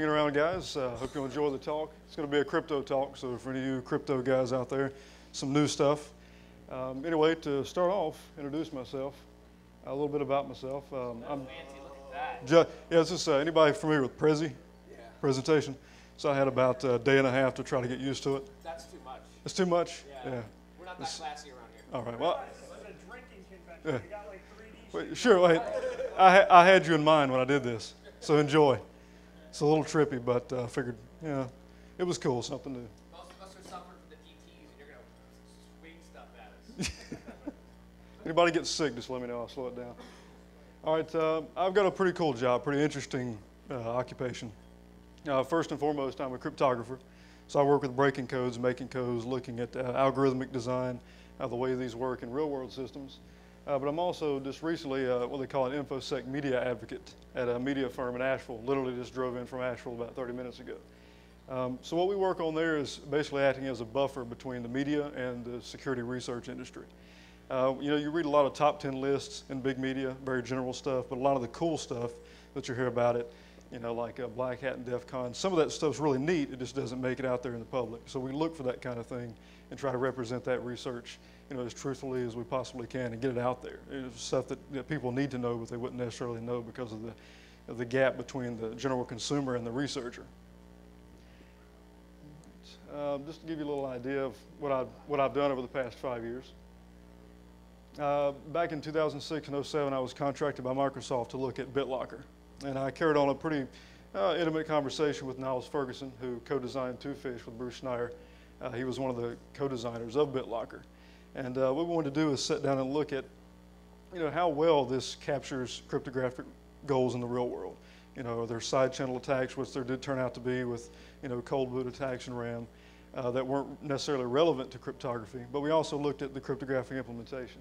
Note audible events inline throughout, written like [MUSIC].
Hanging around, guys. Uh, hope you enjoy the talk. It's going to be a crypto talk, so for any of you crypto guys out there, some new stuff. Um, anyway, to start off, introduce myself, a little bit about myself. Um, I'm Fancy, look at that. ju- yeah, this is uh, anybody familiar with Prezi presentation? So I had about a day and a half to try to get used to it. That's too much. It's too much. Yeah. We're not that classy around here. All right. Well, It a drinking convention. Yeah. We got like 3D wait, sure. Wait. I, I had you in mind when I did this, so enjoy. It's a little trippy, but uh, I figured, yeah, it was cool, something new. Most of us are suffering from the DTs, and you're gonna swing stuff at us. [LAUGHS] Anybody gets sick, just let me know. I'll slow it down. All right, uh, I've got a pretty cool job, pretty interesting uh, occupation. Uh, first and foremost, I'm a cryptographer. So I work with breaking codes, making codes, looking at uh, algorithmic design, uh, the way these work in real world systems. Uh, but I'm also just recently uh, what they call an InfoSec media advocate at a media firm in Asheville. Literally just drove in from Asheville about 30 minutes ago. Um, so what we work on there is basically acting as a buffer between the media and the security research industry. Uh, you know, you read a lot of top 10 lists in big media, very general stuff, but a lot of the cool stuff that you hear about it, you know, like uh, Black Hat and DEF CON, some of that stuff's really neat, it just doesn't make it out there in the public. So we look for that kind of thing and try to represent that research, you know, as truthfully as we possibly can and get it out there. It's stuff that, that people need to know, but they wouldn't necessarily know because of the, of the gap between the general consumer and the researcher. Um, just to give you a little idea of what I've, what I've done over the past five years. Uh, back in 2006 and 07, I was contracted by Microsoft to look at BitLocker. And I carried on a pretty uh, intimate conversation with Niels Ferguson, who co designed Twofish with Bruce Schneier. Uh, he was one of the co designers of BitLocker. And uh, what we wanted to do is sit down and look at you know, how well this captures cryptographic goals in the real world. You know, are there side channel attacks, which there did turn out to be with, you know, cold boot attacks and RAM uh, that weren't necessarily relevant to cryptography, but we also looked at the cryptographic implementation.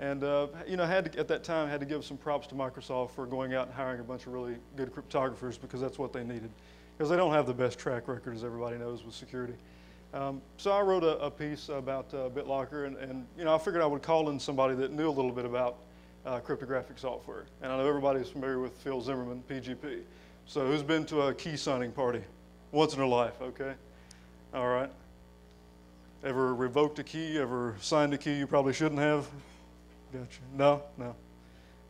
And, uh, you know, had to, at that time, had to give some props to Microsoft for going out and hiring a bunch of really good cryptographers because that's what they needed. Because they don't have the best track record, as everybody knows, with security. Um, so I wrote a, a piece about uh, BitLocker, and, and, you know, I figured I would call in somebody that knew a little bit about uh, cryptographic software. And I know everybody's familiar with Phil Zimmermann, PGP. So who's been to a key signing party? Once in their life, okay? All right. Ever revoked a key? Ever signed a key you probably shouldn't have? Gotcha. No, no.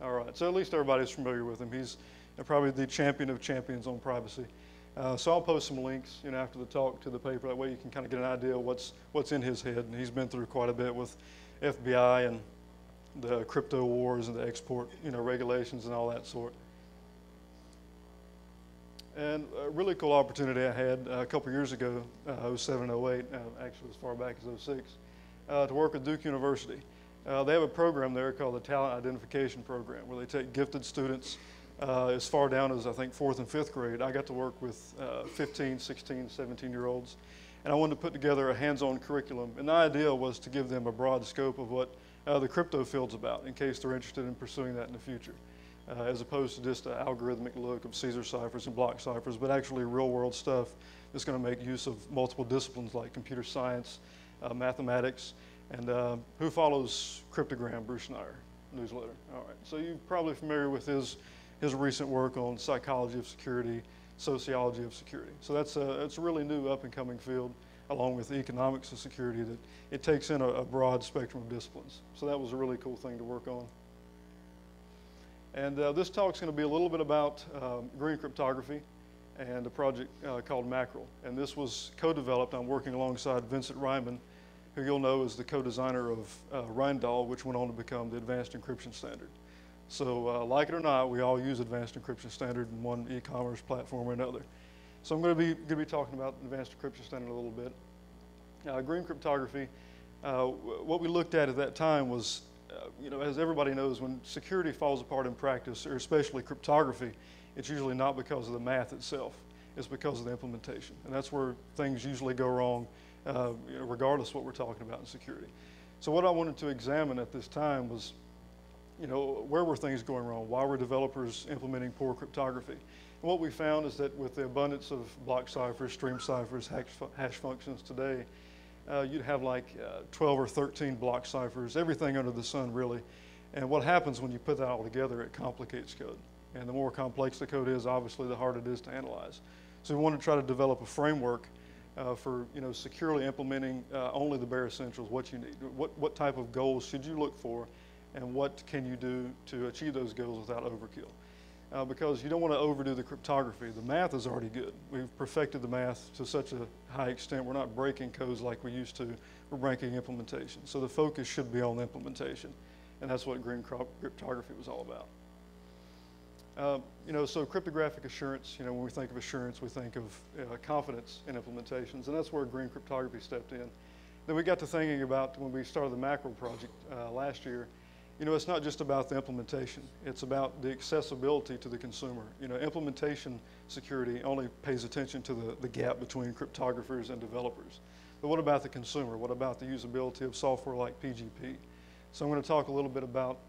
All right. So at least everybody's familiar with him. He's uh, probably the champion of champions on privacy. Uh, so I'll post some links, you know, after the talk to the paper. That way you can kind of get an idea of what's what's in his head. And he's been through quite a bit with FBI and the crypto wars and the export, you know, regulations and all that sort. And a really cool opportunity I had uh, a couple years ago, uh, 07, 08, uh, actually as far back as 06, uh, to work with Duke University. Uh, they have a program there called the Talent Identification Program, where they take gifted students uh, as far down as I think fourth and fifth grade. I got to work with uh, 15, 16, 17 year olds, and I wanted to put together a hands on curriculum. And the idea was to give them a broad scope of what uh, the crypto field's about in case they're interested in pursuing that in the future, uh, as opposed to just an algorithmic look of Caesar ciphers and block ciphers, but actually real world stuff that's going to make use of multiple disciplines like computer science, uh, mathematics, and uh, who follows Crypto-Gram, Bruce Schneier newsletter. All right, so you're probably familiar with his, his recent work on psychology of security, sociology of security. So that's a, that's a really new up and coming field along with economics of security that it takes in a, a, broad spectrum of disciplines. So that was a really cool thing to work on. And uh, this talk's going to be a little bit about um, green cryptography and a project uh, called Mackerel. And this was co-developed. I'm working alongside Vincent Rijmen, who you'll know is the co-designer of uh, Rijndael, which went on to become the advanced encryption standard. So uh, like it or not, we all use advanced encryption standard in one e-commerce platform or another. So I'm going to be going to be talking about advanced encryption standard a little bit. Uh, green cryptography. Uh, what we looked at at that time was, uh, you know, as everybody knows, when security falls apart in practice, or especially cryptography, it's usually not because of the math itself. It's because of the implementation, and that's where things usually go wrong, uh, you know, regardless of what we're talking about in security. So what I wanted to examine at this time was, you know, where were things going wrong? Why were developers implementing poor cryptography? And what we found is that with the abundance of block ciphers, stream ciphers, hash, hash functions today, uh, you'd have like uh, 12 or 13 block ciphers, everything under the sun, really. And what happens when you put that all together, it complicates code. And the more complex the code is, obviously, the harder it is to analyze. So we want to try to develop a framework uh, for you know securely implementing uh, only the bare essentials, what you need, what what type of goals should you look for, and what can you do to achieve those goals without overkill. Uh, because you don't want to overdo the cryptography. The math is already good. We've perfected the math to such a high extent. We're not breaking codes like we used to. We're breaking implementation. So the focus should be on implementation, and that's what green cryptography was all about. Uh, you know, so cryptographic assurance, you know, when we think of assurance, we think of uh, confidence in implementations, and that's where green cryptography stepped in. Then we got to thinking about when we started the Mackerel project uh, last year, you know, it's not just about the implementation, it's about the accessibility to the consumer. You know, implementation security only pays attention to the, the gap between cryptographers and developers. But what about the consumer? What about the usability of software like PGP? So I'm going to talk a little bit about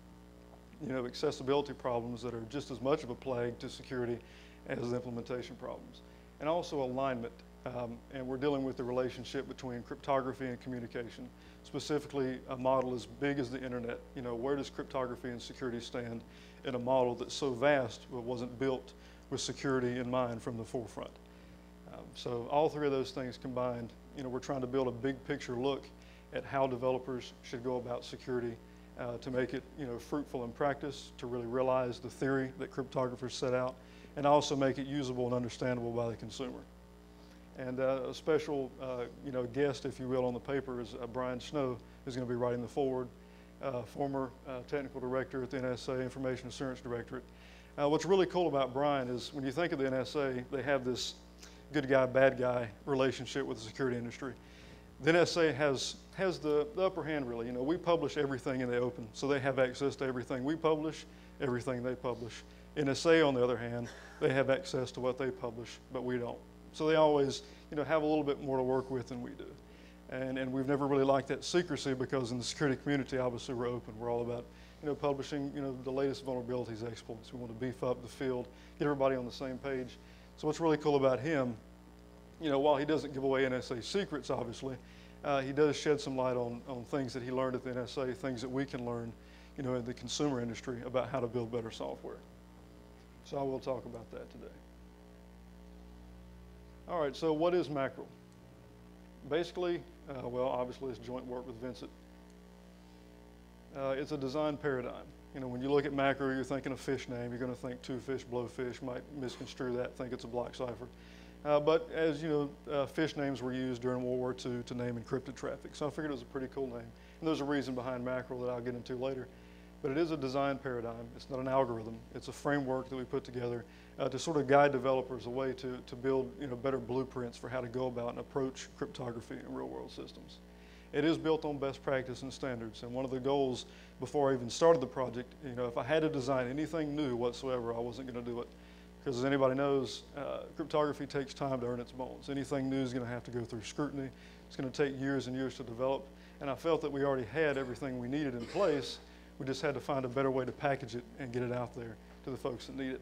you know, accessibility problems that are just as much of a plague to security as the implementation problems. And also alignment. Um, and we're dealing with the relationship between cryptography and communication, specifically a model as big as the internet. You know, where does cryptography and security stand in a model that's so vast but wasn't built with security in mind from the forefront? Um, so all three of those things combined, you know, we're trying to build a big picture look at how developers should go about security uh, to make it you know, fruitful in practice, to really realize the theory that cryptographers set out, and also make it usable and understandable by the consumer. And uh, a special uh, you know, guest, if you will, on the paper is uh, Brian Snow, who's going to be writing the forward, uh, former uh, technical director at the NSA, Information Assurance Directorate. what's really cool about Brian is when you think of the NSA, they have this good guy, bad guy relationship with the security industry the NSA has, has the, the upper hand, really. You know, we publish everything in the open, so they have access to everything we publish, everything they publish. NSA, on the other hand, they have access to what they publish, but we don't. So they always, you know, have a little bit more to work with than we do. And, and we've never really liked that secrecy because in the security community, obviously, we're open. We're all about, you know, publishing, you know, the latest vulnerabilities, exploits. We want to beef up the field, get everybody on the same page. So what's really cool about him you know, while he doesn't give away NSA secrets, obviously, uh, he does shed some light on, on things that he learned at the NSA, things that we can learn, you know, in the consumer industry about how to build better software. So I will talk about that today. All right, so what is Mackerel? Basically, uh, well, obviously it's joint work with Vincent. Uh, it's a design paradigm. You know, when you look at mackerel, you're thinking a fish name. You're going to think Twofish, blowfish. Might misconstrue that, think it's a block cipher. Uh, but as you know, uh, fish names were used during World War II to name encrypted traffic. So I figured it was a pretty cool name. And there's a reason behind mackerel that I'll get into later. But it is a design paradigm. It's not an algorithm. It's a framework that we put together uh, to sort of guide developers a way to, to build you know, better blueprints for how to go about and approach cryptography in real world systems. It is built on best practice and standards. And one of the goals before I even started the project, you know, if I had to design anything new whatsoever, I wasn't going to do it because as anybody knows, uh, cryptography takes time to earn its bones. Anything new is going to have to go through scrutiny. It's going to take years and years to develop. And I felt that we already had everything we needed in place. We just had to find a better way to package it and get it out there to the folks that need it.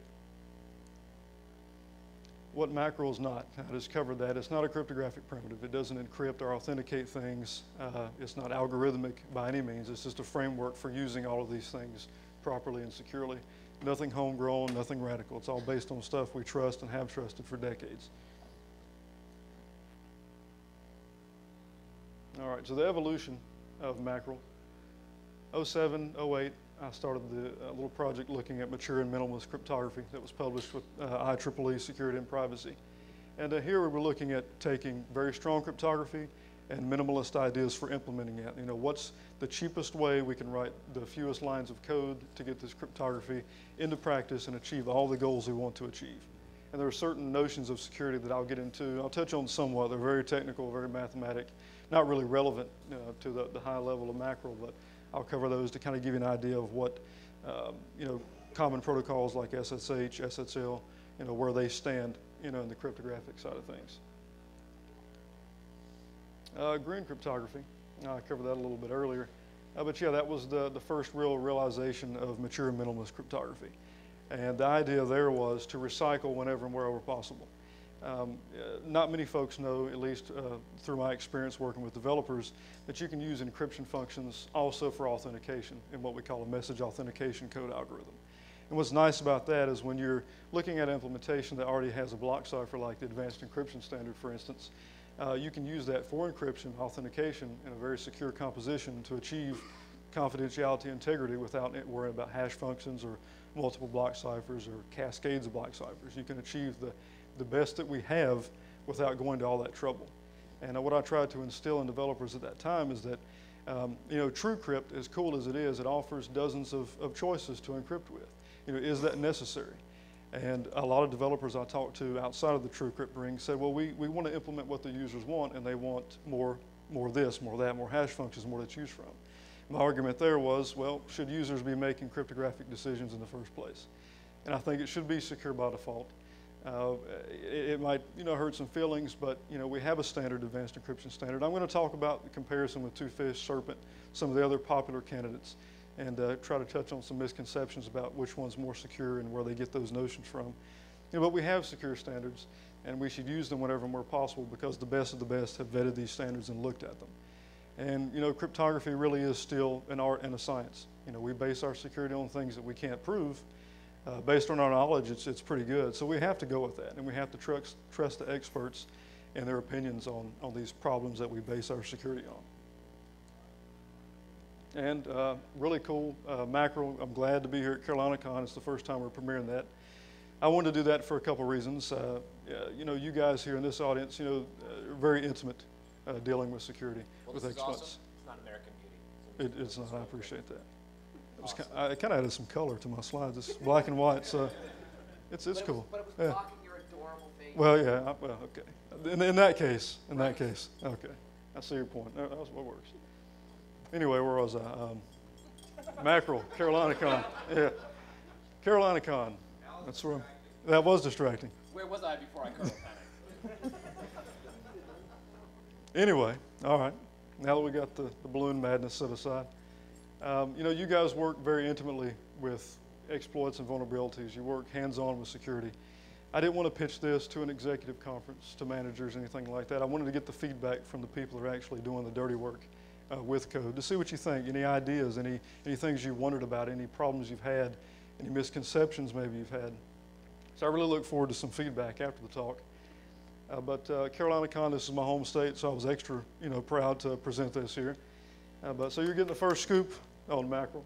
What mackerel is not, I just covered that. It's not a cryptographic primitive. It doesn't encrypt or authenticate things. Uh, it's not algorithmic by any means. It's just a framework for using all of these things properly and securely. Nothing homegrown, nothing radical. It's all based on stuff we trust and have trusted for decades. All right, so the evolution of mackerel. 07, 08, I started the uh, little project looking at mature and minimalist cryptography that was published with uh, IEEE Security and Privacy. And uh, here we were looking at taking very strong cryptography and minimalist ideas for implementing it. You know, what's the cheapest way we can write the fewest lines of code to get this cryptography into practice and achieve all the goals we want to achieve. And there are certain notions of security that I'll get into. I'll touch on somewhat. They're very technical, very mathematic, not really relevant uh, to the, the, high level of Mackerel, but I'll cover those to kind of give you an idea of what, um, you know, common protocols like SSH, SSL, you know, where they stand, you know, in the cryptographic side of things. Uh, green cryptography, I covered that a little bit earlier. Uh, but yeah, that was the, the first real realization of mature minimalist cryptography. And the idea there was to recycle whenever and wherever possible. Um, uh, not many folks know, at least uh, through my experience working with developers, that you can use encryption functions also for authentication in what we call a message authentication code algorithm. And what's nice about that is when you're looking at an implementation that already has a block cipher, like the Advanced Encryption Standard, for instance, uh, you can use that for encryption, authentication, in a very secure composition to achieve confidentiality integrity without it worrying about hash functions or multiple block ciphers or cascades of block ciphers. You can achieve the, the best that we have without going to all that trouble. And uh, what I tried to instill in developers at that time is that, um, you know, TrueCrypt, as cool as it is, it offers dozens of, of choices to encrypt with. You know, is that necessary? And a lot of developers I talked to outside of the TrueCrypt ring said, well, we, we want to implement what the users want, and they want more, more this, more that, more hash functions, more to choose from. My argument there was, well, should users be making cryptographic decisions in the first place? And I think it should be secure by default. Uh, it, it, might, you know, hurt some feelings, but you know, we have a standard advanced encryption standard. I'm going to talk about the comparison with Twofish, Serpent, some of the other popular candidates, and uh, try to touch on some misconceptions about which one's more secure and where they get those notions from. You know, but we have secure standards, and we should use them whenever more possible because the best of the best have vetted these standards and looked at them. And you know, cryptography really is still an art and a science. You know, we base our security on things that we can't prove. Uh, based on our knowledge, it's, it's pretty good. So we have to go with that, and we have to trust, trust the experts and their opinions on, on these problems that we base our security on. And uh, really cool uh, Mackerel. I'm glad to be here at CarolinaCon. It's the first time we're premiering that. I wanted to do that for a couple reasons. Uh, you know, you guys here in this audience, you know, uh, very intimate uh, dealing with security Well, with experts. awesome. It's not American Beauty. It, it's not. I appreciate that. It, was ki- I, kind of added some color to my slides. It's black and white, so it's it's But it was- cool. But it was Yeah. blocking your adorable face. Well, yeah. I, well, okay. In, in that case, in that case, okay. I see your point. That, that's what works. Anyway, where was I? Um, mackerel, CarolinaCon. Yeah, CarolinaCon. That's where. That was distracting. Where was I before I kernel panic? [LAUGHS] Anyway, all right. Now that we got the, the balloon madness set aside, um, you know, you guys work very intimately with exploits and vulnerabilities. You work hands-on with security. I didn't want to pitch this to an executive conference, to managers, anything like that. I wanted to get the feedback from the people that are actually doing the dirty work uh, with code to see what you think. Any ideas? Any any things you wondered about? Any problems you've had? Any misconceptions maybe you've had? So I really look forward to some feedback after the talk. Uh, but uh, CarolinaCon, this is my home state, so I was extra, you know, proud to present this here. Uh, but so you're getting the first scoop on mackerel.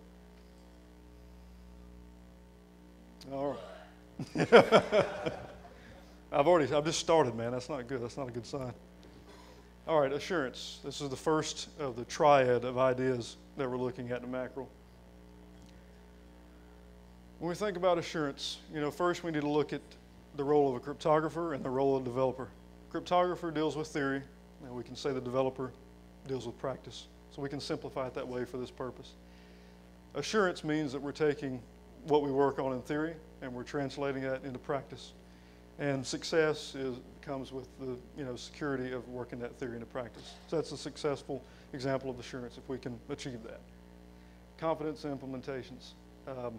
All right. [LAUGHS] I've already, I've just started, man. That's not good. That's not a good sign. All right, assurance. This is the first of the triad of ideas that we're looking at in mackerel. When we think about assurance, you know, first we need to look at the role of a cryptographer and the role of a developer. Cryptographer deals with theory, and we can say the developer deals with practice. So we can simplify it that way for this purpose. Assurance means that we're taking what we work on in theory and we're translating that into practice. And success is, comes with the you know, security of working that theory into practice. So that's a successful example of assurance if we can achieve that. Confidence in implementations. Um,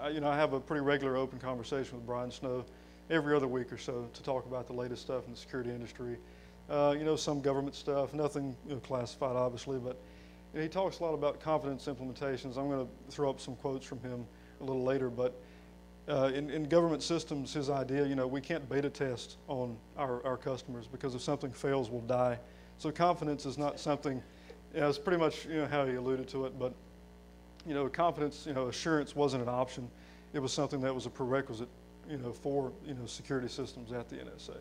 I, you know, I have a pretty regular open conversation with Brian Snow every other week or so to talk about the latest stuff in the security industry. Uh, you know, some government stuff, nothing you know, classified, obviously, but he talks a lot about confidence implementations. I'm going to throw up some quotes from him a little later, but uh, in, in government systems, his idea, you know, we can't beta test on our, our customers because if something fails, we'll die. So confidence is not something, you know, it's pretty much, you know, how he alluded to it, but, you know, confidence, you know, assurance wasn't an option. It was something that was a prerequisite, you know, for, you know, security systems at the NSA.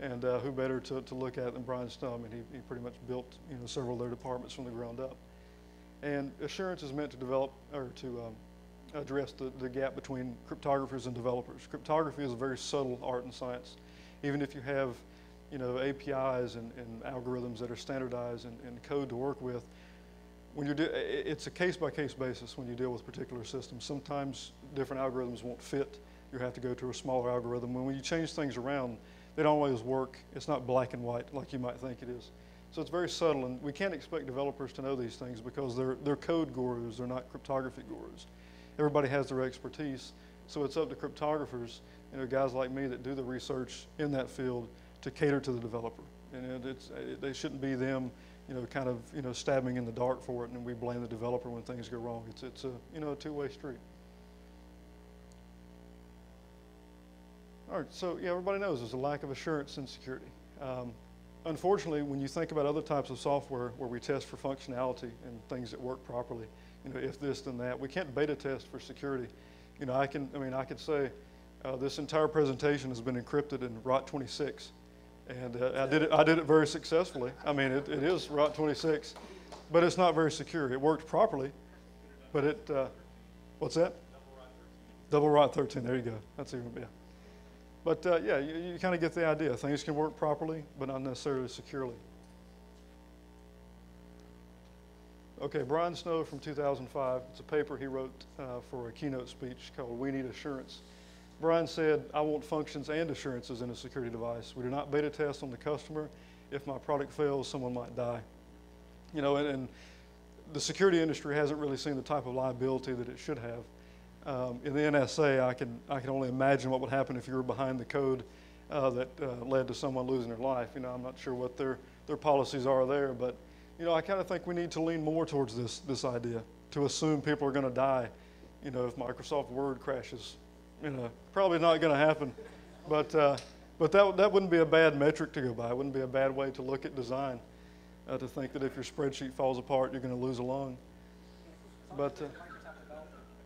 And uh, who better to, to look at than Brian Stum, and he, he pretty much built, you know, several of their departments from the ground up. And assurance is meant to develop, or to um, address the, the gap between cryptographers and developers. Cryptography is a very subtle art and science. Even if you have, you know, APIs and, and algorithms that are standardized and, and code to work with, when you're, it's a case-by-case basis when you deal with particular systems. Sometimes different algorithms won't fit. You have to go to a smaller algorithm. When you change things around, they don't always work. It's not black and white like you might think it is. So it's very subtle, and we can't expect developers to know these things because they're, they're code gurus, they're not cryptography gurus. Everybody has their expertise, so it's up to cryptographers, you know, guys like me that do the research in that field to cater to the developer. And it, it's, it, they shouldn't be them, you know, kind of, you know, stabbing in the dark for it, and we blame the developer when things go wrong. It's, it's a, you know, a two-way street. All right, so yeah, everybody knows there's a lack of assurance in security. Um, unfortunately, when you think about other types of software where we test for functionality and things that work properly, you know, if this then that, we can't beta test for security. You know, I can, I mean, I could say uh, this entire presentation has been encrypted in ROT26, and uh, I did it, I did it very successfully. I mean, it, it is ROT26, but it's not very secure. It worked properly, but it, uh, what's that? Double ROT 13. There you go. That's even yeah. But uh, yeah, you, you kind of get the idea. Things can work properly, but not necessarily securely. Okay, Brian Snow from 2005. It's a paper he wrote uh, for a keynote speech called "We Need Assurance." Brian said, "I want functions and assurances in a security device. We do not beta test on the customer. If my product fails, someone might die." You know, and, and the security industry hasn't really seen the type of liability that it should have. Um, in the NSA, I can, I can only imagine what would happen if you were behind the code uh, that uh, led to someone losing their life. You know, I'm not sure what their, their policies are there, but you know, I kind of think we need to lean more towards this, this idea to assume people are going to die. You know, if Microsoft Word crashes, you know, probably not going to happen, but uh, but that that wouldn't be a bad metric to go by. It wouldn't be a bad way to look at design. Uh, to think that if your spreadsheet falls apart, you're going to lose a lung. But uh,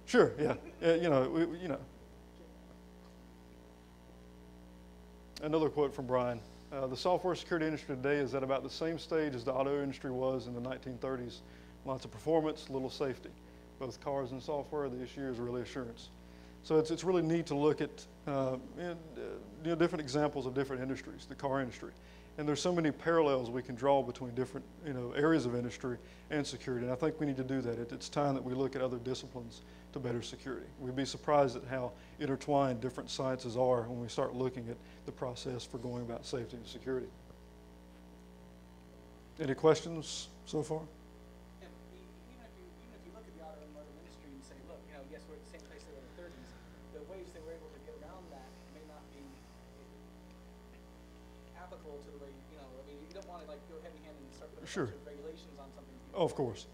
Sure, yeah. You know, we, you know. Another quote from Brian. Uh, the software security industry today is at about the same stage as the auto industry was in the 1930s. Lots of performance, little safety. Both cars and software, the issue is really assurance. So it's, it's really neat to look at uh, in, uh, different examples of different industries, the car industry. And there's so many parallels we can draw between different you know, areas of industry and security. And I think we need to do that. It, it's time that we look at other disciplines to better security. We'd be surprised at how intertwined different sciences are when we start looking at the process for going about safety and security. Any questions so far? Say, look, you know, yes, we're at the same place they were in the thirties, the ways they were able to get around that applicable to the way, you know, I mean, you don't wanna like go heavy handed and start putting Sure. regulations on something. Oh, of course.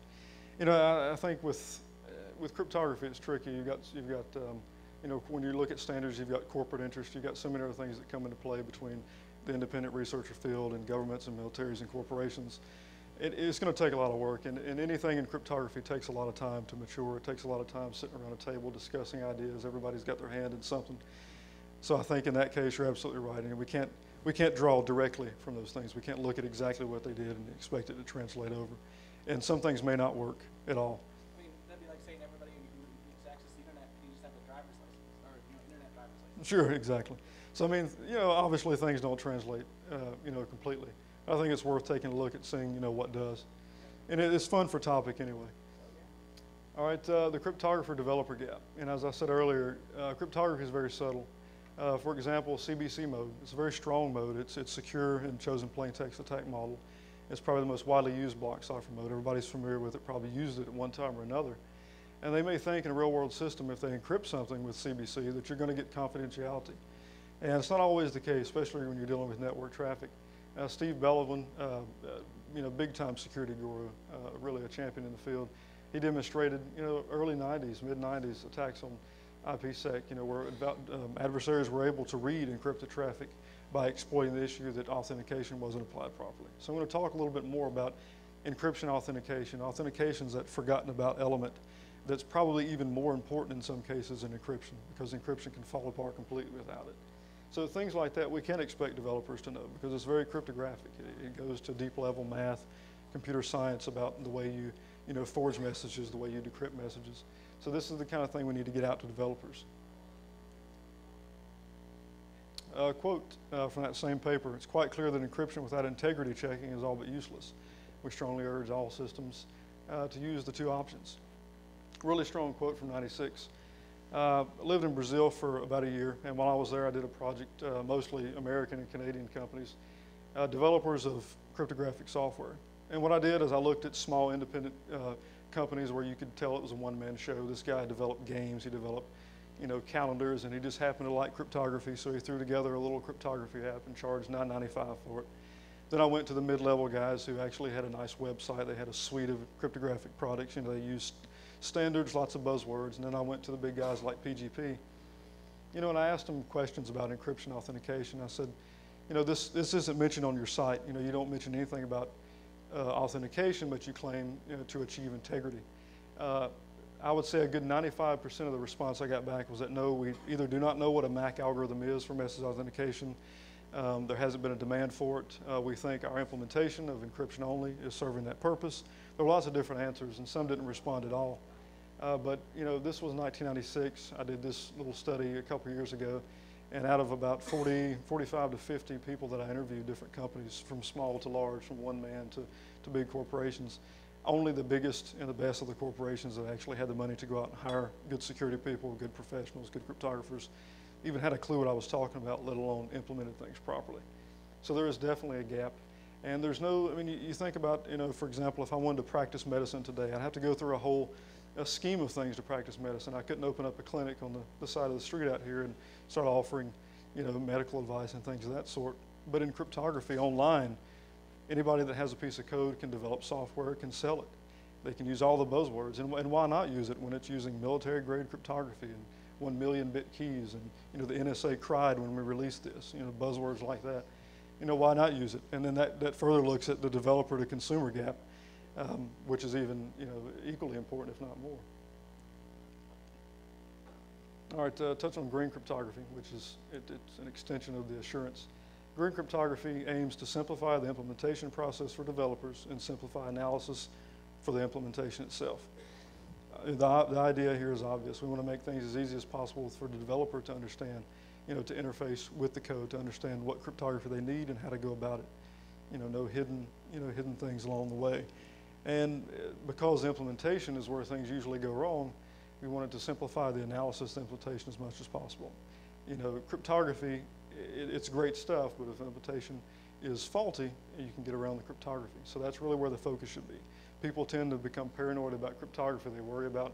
You know, I, I think with uh, with cryptography, it's tricky. You've got you've got um, you know when you look at standards, you've got corporate interest. You've got so many other things that come into play between the independent researcher field and governments and militaries and corporations. It, it's going to take a lot of work, and, and anything in cryptography takes a lot of time to mature. It takes a lot of time sitting around a table discussing ideas. Everybody's got their hand in something. So I think in that case, you're absolutely right. And we can't we can't draw directly from those things. We can't look at exactly what they did and expect it to translate over. And some things may not work at all. I mean, that'd be like saying everybody who access the internet, you just have a driver's license, or, you know, internet driver's license. Sure, exactly. So I mean, you know, obviously things don't translate, uh, you know, completely. I think it's worth taking a look at seeing, you know, what does. And it, it's fun for topic anyway. All right, uh, the cryptographer developer gap. And as I said earlier, uh, cryptography is very subtle. Uh, for example, CBC mode. It's a very strong mode. It's, it's secure and chosen plain text attack model. It's probably the most widely used block cipher mode. Everybody's familiar with it, probably used it at one time or another. And they may think in a real world system, if they encrypt something with CBC, that you're going to get confidentiality. And it's not always the case, especially when you're dealing with network traffic. Uh, Steve Bellovin, uh, uh, you know, big time security guru, uh, really a champion in the field. He demonstrated, you know, early 90s, mid 90s attacks on IPsec, you know, where about, um, adversaries were able to read encrypted traffic by exploiting the issue that authentication wasn't applied properly. So I'm going to talk a little bit more about encryption authentication. Authentication is that forgotten about element that's probably even more important in some cases than encryption because encryption can fall apart completely without it. So things like that we can expect developers to know because it's very cryptographic. It, it goes to deep level math, computer science about the way you, you know, forge messages, the way you decrypt messages. So this is the kind of thing we need to get out to developers. A quote uh, from that same paper, it's quite clear that encryption without integrity checking is all but useless. We strongly urge all systems uh, to use the two options. Really strong quote from 96. Uh, lived in Brazil for about a year, and while I was there, I did a project, uh, mostly American and Canadian companies, uh, developers of cryptographic software. And what I did is I looked at small independent uh, companies where you could tell it was a one-man show. This guy developed games, he developed, you know, calendars, and he just happened to like cryptography, so he threw together a little cryptography app and charged $9.95 for it. Then I went to the mid-level guys who actually had a nice website. They had a suite of cryptographic products. You know, they used standards, lots of buzzwords. And then I went to the big guys like PGP. You know, and I asked them questions about encryption authentication. I said, you know, this, this isn't mentioned on your site. You know, you don't mention anything about authentication, but you claim you know, to achieve integrity. Uh, I would say a good 95% of the response I got back was that no, we either do not know what a MAC algorithm is for message authentication, um, there hasn't been a demand for it. Uh, we think our implementation of encryption only is serving that purpose. There were lots of different answers, and some didn't respond at all. Uh, but you know, this was 1996. I did this little study a couple years ago, and out of about 40, 45 to 50 people that I interviewed, different companies from small to large, from one man to, to big corporations, only the biggest and the best of the corporations that actually had the money to go out and hire good security people, good professionals, good cryptographers, even had a clue what I was talking about, let alone implemented things properly. So there is definitely a gap. And there's no, I mean, you, you think about, you know, for example, if I wanted to practice medicine today, I'd have to go through a whole a scheme of things to practice medicine. I couldn't open up a clinic on the, the side of the street out here and start offering, you know, medical advice and things of that sort. But in cryptography online, anybody that has a piece of code can develop software, can sell it. They can use all the buzzwords. And, and why not use it when it's using military grade cryptography and one million bit keys? And, you know, the NSA cried when we released this, you know, buzzwords like that. You know, why not use it? And then that, that further looks at the developer to consumer gap um, which is even you know equally important, if not more. All right, uh, touch on green cryptography, which is it, it's an extension of the assurance. Green cryptography aims to simplify the implementation process for developers and simplify analysis for the implementation itself. Uh, the, the idea here is obvious. We want to make things as easy as possible for the developer to understand, you know, to interface with the code, to understand what cryptography they need and how to go about it. You know, no hidden, you know, hidden things along the way. And uh, because implementation is where things usually go wrong, we wanted to simplify the analysis implementation as much as possible. You know, cryptography, it, it's great stuff, but if implementation is faulty, you can get around the cryptography. So that's really where the focus should be. People tend to become paranoid about cryptography. They worry about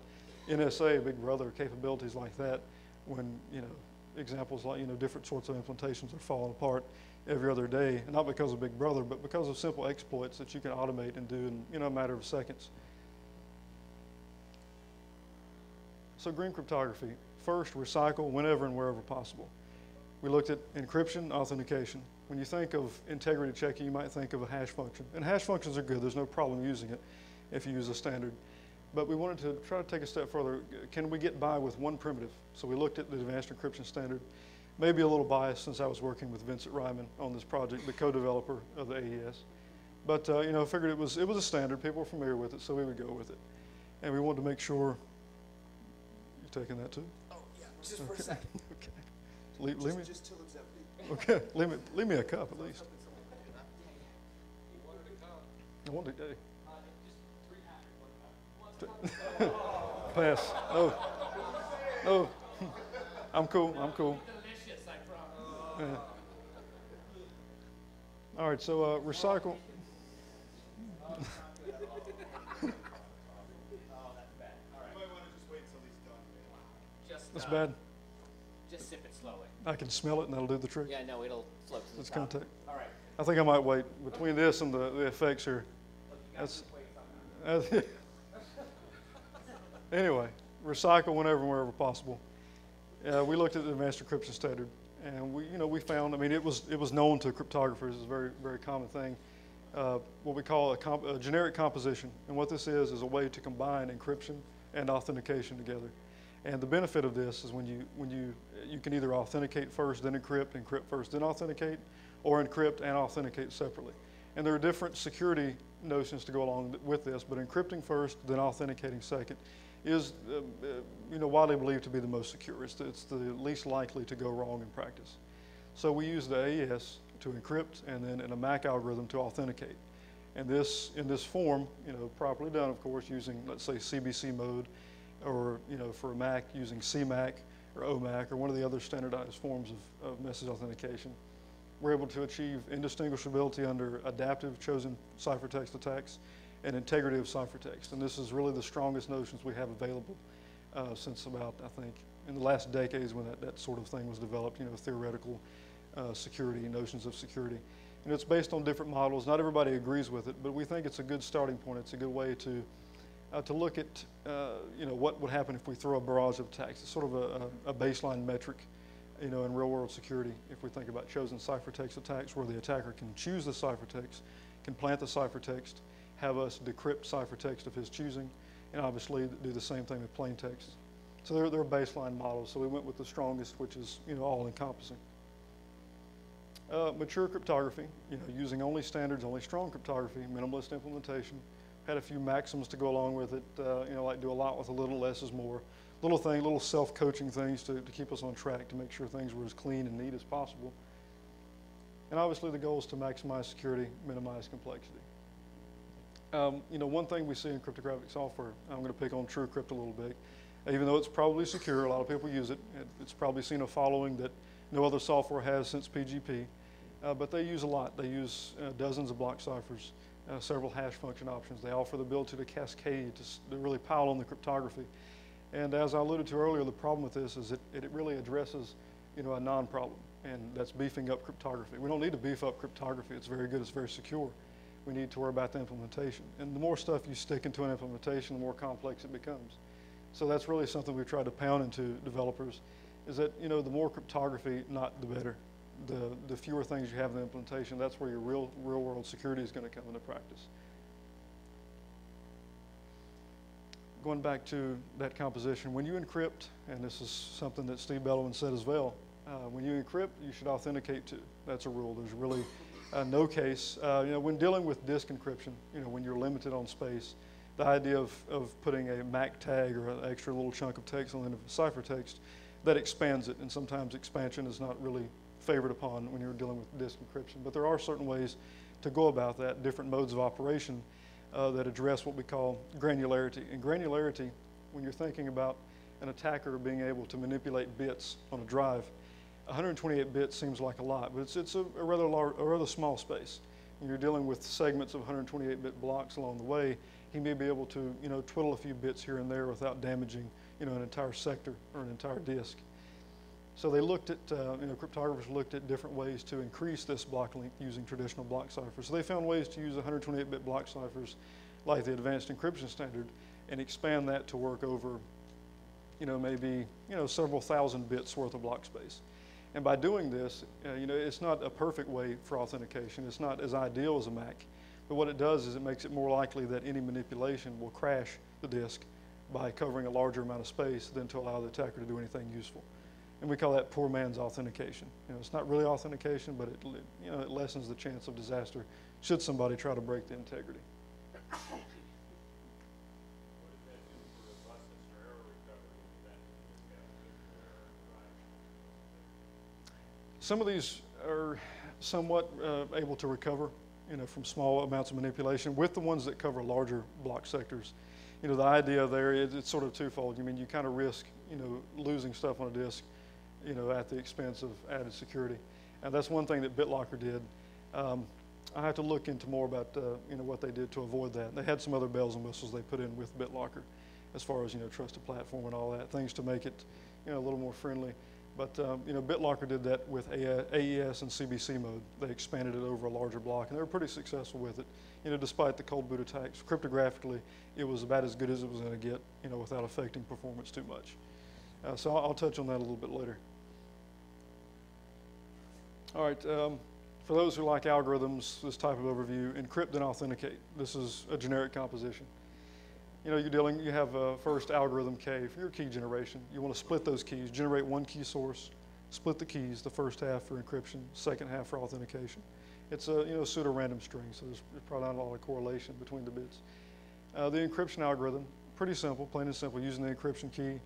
NSA, Big Brother, capabilities like that when, you know, examples like, you know, different sorts of implementations are falling apart every other day, not because of Big Brother, but because of simple exploits that you can automate and do in you know, a matter of seconds. So green cryptography, first recycle whenever and wherever possible. We looked at encryption, authentication. When you think of integrity checking, you might think of a hash function. And hash functions are good, there's no problem using it if you use a standard. But we wanted to try to take a step further. Can we get by with one primitive? So we looked at the advanced encryption standard maybe a little biased since I was working with Vincent Rijmen on this project, the co-developer of the AES. But uh, you know, I figured it was it was a standard. People were familiar with it, so we would go with it. And we wanted to make sure. you're taking that too? Oh, yeah, just for a second. [LAUGHS] okay. Leave, leave me. Just till it's empty. Okay. Leave me. Leave me a cup at least. You wanted to come. I want to. Hey, Uh, just three half, one cup. [LAUGHS] pass. No. No. [LAUGHS] I'm cool. I'm cool. Delicious, I promise. Yeah. All right. So uh, recycle. Just, That's uh, bad. Just sip it slowly. I can smell it, and that'll do the trick. Yeah, no, it'll float to the Let's top. contact. All right. I think I might wait between this and the, the effects here. Look, you got That's- somehow. [LAUGHS] anyway, recycle whenever and wherever possible. Uh, we looked at the advanced encryption standard, and we, you know, we found. I mean, it was it was known to cryptographers. It's a very very common thing. Uh, what we call a, comp, a generic composition, and what this is is a way to combine encryption and authentication together. And the benefit of this is when you when you you can either authenticate first, then encrypt, encrypt first, then authenticate, or encrypt and authenticate separately. And there are different security notions to go along with this, but encrypting first, then authenticating second, is uh, uh, you know widely believed to be the most secure. It's the, it's the least likely to go wrong in practice. So we use the AES to encrypt and then in a MAC algorithm to authenticate. And this in this form, you know, properly done, of course, using let's say CBC mode, or you know, for a MAC using CMAC or OMAC or one of the other standardized forms of, of message authentication. We're able to achieve indistinguishability under adaptive chosen ciphertext attacks and integrity of ciphertext. And this is really the strongest notions we have available uh, since about, I think, in the last decades when that, that sort of thing was developed, you know, theoretical uh, security, notions of security. And it's based on different models. Not everybody agrees with it, but we think it's a good starting point. It's a good way to, uh, to look at, uh, you know, what would happen if we throw a barrage of attacks. It's sort of a, a, baseline metric you know, in real-world security, if we think about chosen ciphertext attacks where the attacker can choose the ciphertext, can plant the ciphertext, have us decrypt ciphertext of his choosing, and obviously do the same thing with plain text. So they're, they're baseline models. So we went with the strongest, which is, you know, all-encompassing. Uh, mature cryptography, you know, using only standards, only strong cryptography, minimalist implementation. Had a few maxims to go along with it, uh, you know, like do a lot with a little, less is more. Little thing, little self-coaching things to, to keep us on track to make sure things were as clean and neat as possible. And obviously the goal is to maximize security, minimize complexity. Um, you know, one thing we see in cryptographic software, I'm going to pick on TrueCrypt a little bit, even though it's probably secure, a lot of people use it. it it's probably seen a following that no other software has since PGP. Uh, but they use a lot. They use uh, dozens of block ciphers, uh, several hash function options. They offer the ability to cascade, to, to really pile on the cryptography. And as I alluded to earlier, the problem with this is it, it really addresses, you know, a non-problem, and that's beefing up cryptography. We don't need to beef up cryptography. It's very good. It's very secure. We need to worry about the implementation. And the more stuff you stick into an implementation, the more complex it becomes. So that's really something we've tried to pound into developers, is that, you know, the more cryptography, not the better. The, the fewer things you have in the implementation, that's where your real, real world security is going to come into practice. Going back to that composition, when you encrypt, and this is something that Steve Bellovin said as well, uh, when you encrypt, you should authenticate to. That's a rule. There's really uh, no case. Uh, you know, when dealing with disk encryption, you know, when you're limited on space, the idea of, of putting a MAC tag or an extra little chunk of text on the end of ciphertext, that expands it, and sometimes expansion is not really favored upon when you're dealing with disk encryption. But there are certain ways to go about that, different modes of operation uh, that address what we call granularity. And granularity, when you're thinking about an attacker being able to manipulate bits on a drive, 128 bits seems like a lot, but it's, it's a, a rather large, a rather small space. You're dealing with segments of 128-bit blocks along the way, he may be able to, you know, twiddle a few bits here and there without damaging, you know, an entire sector or an entire disk. So they looked at, uh, you know, cryptographers looked at different ways to increase this block length using traditional block ciphers. So they found ways to use 128-bit block ciphers like the advanced encryption standard and expand that to work over, you know, maybe, you know, several thousand bits worth of block space. And by doing this, uh, you know, it's not a perfect way for authentication. It's not as ideal as a MAC. But what it does is it makes it more likely that any manipulation will crash the disk by covering a larger amount of space than to allow the attacker to do anything useful. And we call that poor man's authentication. You know, it's not really authentication, but it, you know, it lessens the chance of disaster should somebody try to break the integrity. What does that do for robustness or error recovery? Does that just have a good error drive? Some of these are somewhat uh, able to recover, you know, from small amounts of manipulation. With the ones that cover larger block sectors, you know, the idea there is it's sort of twofold. You mean you kind of risk, you know, losing stuff on a disk, you know, at the expense of added security, and that's one thing that BitLocker did. Um, I have to look into more about, uh, you know, what they did to avoid that. They had some other bells and whistles they put in with BitLocker, as far as you know, trusted platform and all that, things to make it, you know, a little more friendly. But um, you know, BitLocker did that with AES and CBC mode. They expanded it over a larger block, and they were pretty successful with it. You know, despite the cold boot attacks, cryptographically, it was about as good as it was going to get. You know, without affecting performance too much. Uh, so I'll, touch on that a little bit later. All right. Um, for those who like algorithms, this type of overview, encrypt and authenticate. This is a generic composition. You know, you're dealing, you have a first algorithm K for your key generation. You want to split those keys, generate one key source, split the keys, the first half for encryption, second half for authentication. It's a, you know, pseudo-random string, so there's probably not a lot of correlation between the bits. Uh, the encryption algorithm, pretty simple, plain and simple. Using the encryption key,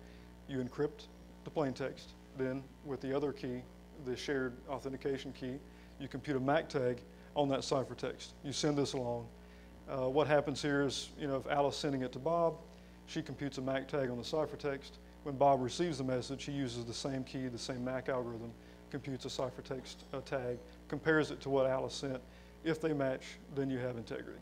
you encrypt the plain text. Then with the other key, the shared authentication key, you compute a MAC tag on that ciphertext. You send this along. Uh, what happens here is, you know, if Alice sending it to Bob, she computes a MAC tag on the ciphertext. When Bob receives the message, he uses the same key, the same MAC algorithm, computes a ciphertext tag, compares it to what Alice sent. If they match, then you have integrity.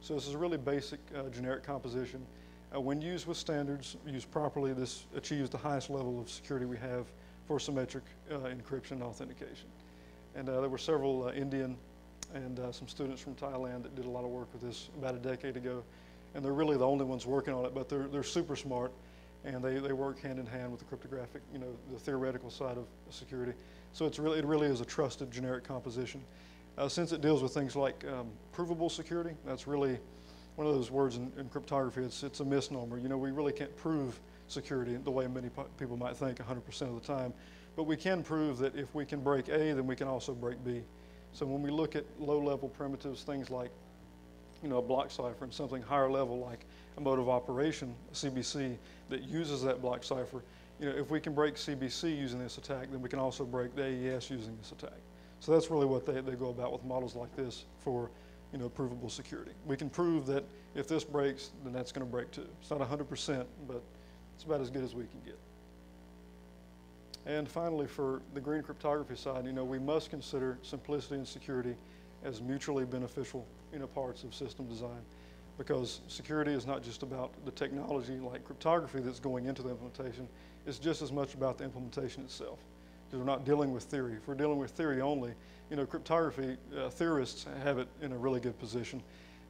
So this is a really basic uh, generic composition. Uh, when used with standards, used properly, this achieves the highest level of security we have for symmetric uh, encryption and authentication. And uh, there were several uh, Indian and uh, some students from Thailand that did a lot of work with this about a decade ago. And they're really the only ones working on it, but they're, they're super smart. and they, they work hand in hand with the cryptographic, you know, the theoretical side of security. So it's really, it really is a trusted generic composition. Uh, since it deals with things like um, provable security, that's really one of those words in, in cryptography. It's, it's a misnomer. You know, we really can't prove security the way many people might think 100% of the time. But we can prove that if we can break A, then we can also break B. So when we look at low-level primitives, things like, you know, a block cipher and something higher level like a mode of operation, CBC, that uses that block cipher, you know, if we can break CBC using this attack, then we can also break the AES using this attack. So that's really what they, they go about with models like this for, you know, provable security. We can prove that if this breaks, then that's going to break too. It's not 100%, but it's about as good as we can get. And finally, for the green cryptography side, you know, we must consider simplicity and security as mutually beneficial, you know, parts of system design. Because security is not just about the technology like cryptography that's going into the implementation, it's just as much about the implementation itself. Because we're not dealing with theory. If we're dealing with theory only, you know, cryptography uh, theorists have it in a really good position.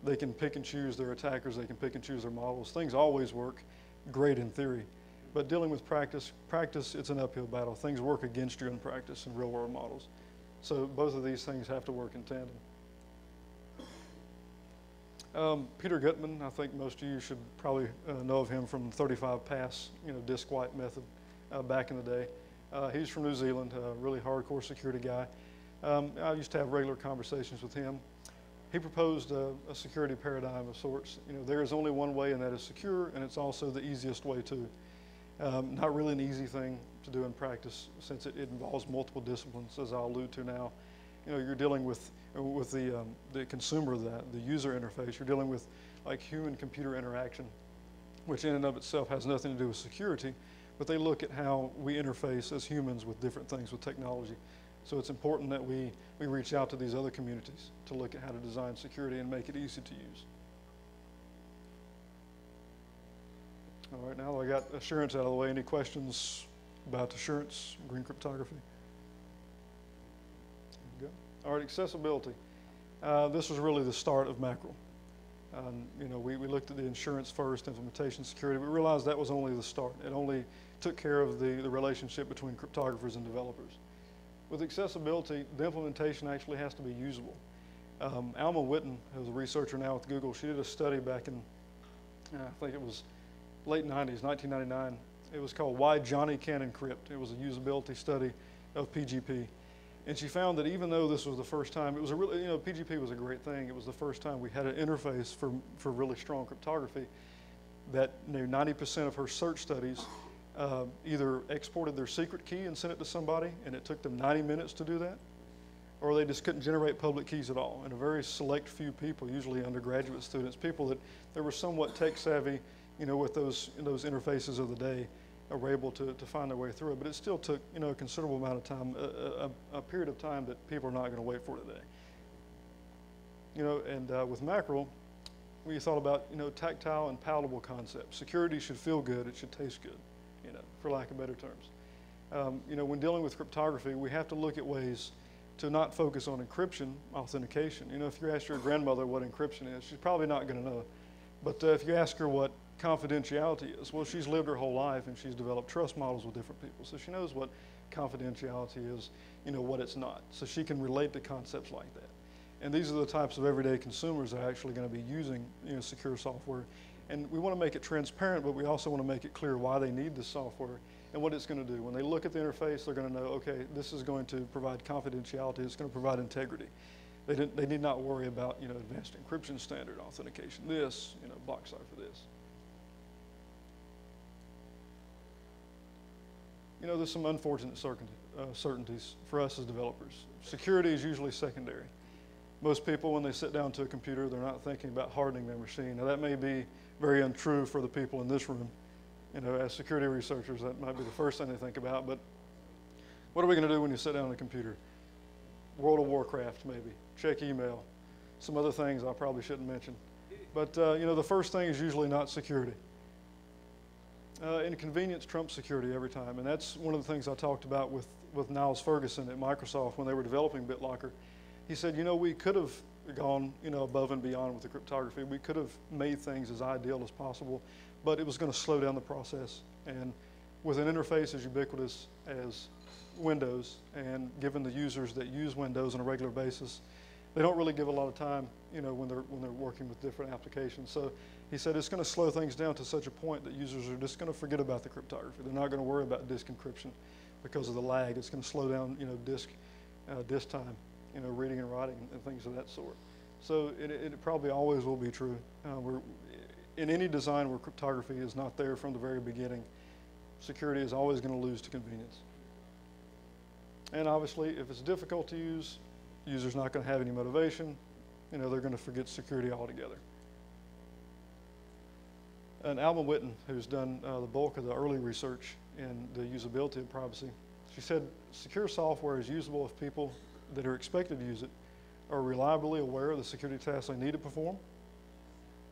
They can pick and choose their attackers, they can pick and choose their models. Things always work great in theory. But dealing with practice, practice, it's an uphill battle. Things work against you in practice in real world models. So both of these things have to work in tandem. Um, Peter Gutmann, I think most of you should probably uh, know of him from 35 pass, you know, disk wipe method uh, back in the day. Uh, he's from New Zealand, a really hardcore security guy. Um, I used to have regular conversations with him. He proposed a, a security paradigm of sorts. You know, there is only one way, and that is secure, and it's also the easiest way too. Um, not really an easy thing to do in practice since it, it, involves multiple disciplines, as I'll allude to now. You know, you're dealing with with the um, the consumer, the the user interface. You're dealing with like human-computer interaction, which in and of itself has nothing to do with security, but they look at how we interface as humans with different things with technology. So it's important that we, we reach out to these other communities to look at how to design security and make it easy to use. All right, now that I got assurance out of the way, any questions about assurance, green cryptography? Good. All right, accessibility. Uh, this was really the start of Mackerel. Um, you know, we, we looked at the assurance first, implementation security. We realized that was only the start. It only took care of the, the relationship between cryptographers and developers. With accessibility, the implementation actually has to be usable. Um, Alma Whitten, who's a researcher now with Google, she did a study back in, uh, I think it was late 90s, 1999. It was called Why Johnny Can Encrypt. It was a usability study of PGP. And she found that even though this was the first time, it was a really, you know, PGP was a great thing. It was the first time we had an interface for, for really strong cryptography that you know, 90% of her search studies uh, either exported their secret key and sent it to somebody, and it took them 90 minutes to do that, or they just couldn't generate public keys at all. And a very select few people, usually undergraduate students, people that, that were somewhat tech savvy, you know, with those, those interfaces of the day, were able to, to find their way through it. But it still took, you know, a considerable amount of time, a, a, a period of time that people are not going to wait for today. You know, and uh, with Mackerel, we thought about, you know, tactile and palatable concepts. Security should feel good, it should taste good, you know, for lack of better terms. Um, you know, when dealing with cryptography, we have to look at ways to not focus on encryption, authentication. You know, if you ask your grandmother what encryption is, she's probably not going to know. But uh, if you ask her what confidentiality is, well, she's lived her whole life and she's developed trust models with different people. So she knows what confidentiality is, you know, what it's not. So she can relate to concepts like that. And these are the types of everyday consumers that are actually going to be using, you know, secure software. And we want to make it transparent, but we also want to make it clear why they need this software and what it's going to do. When they look at the interface, they're going to know, okay, this is going to provide confidentiality, it's going to provide integrity. They, they need not worry about, you know, advanced encryption standard authentication, this, you know, block cipher this. You know, there's some unfortunate uh, certainties for us as developers. Security is usually secondary. Most people, when they sit down to a computer, they're not thinking about hardening their machine. Now, that may be very untrue for the people in this room. You know, as security researchers, that might be the first thing they think about. But what are we going to do when you sit down on a computer? World of Warcraft, maybe. Check email. Some other things I probably shouldn't mention. But, uh, you know, the first thing is usually not security. Uh, inconvenience trumps security every time. And that's one of the things I talked about with, with Niels Ferguson at Microsoft when they were developing BitLocker. He said, you know, we could have gone, you know, above and beyond with the cryptography. We could have made things as ideal as possible, but it was going to slow down the process. And with an interface as ubiquitous as Windows, and given the users that use Windows on a regular basis, they don't really give a lot of time, you know, when they're when they're working with different applications. So he said it's going to slow things down to such a point that users are just going to forget about the cryptography. They're not going to worry about disk encryption because of the lag. It's going to slow down, you know, disk uh, disk time, you know, reading and writing and things of that sort. So it, it probably always will be true. Uh, we're, in any design where cryptography is not there from the very beginning, security is always going to lose to convenience. And obviously, if it's difficult to use, users not going to have any motivation. You know, they're going to forget security altogether. And Alma Whitten, who's done uh, the bulk of the early research in the usability of privacy, she said secure software is usable if people that are expected to use it are reliably aware of the security tasks they need to perform.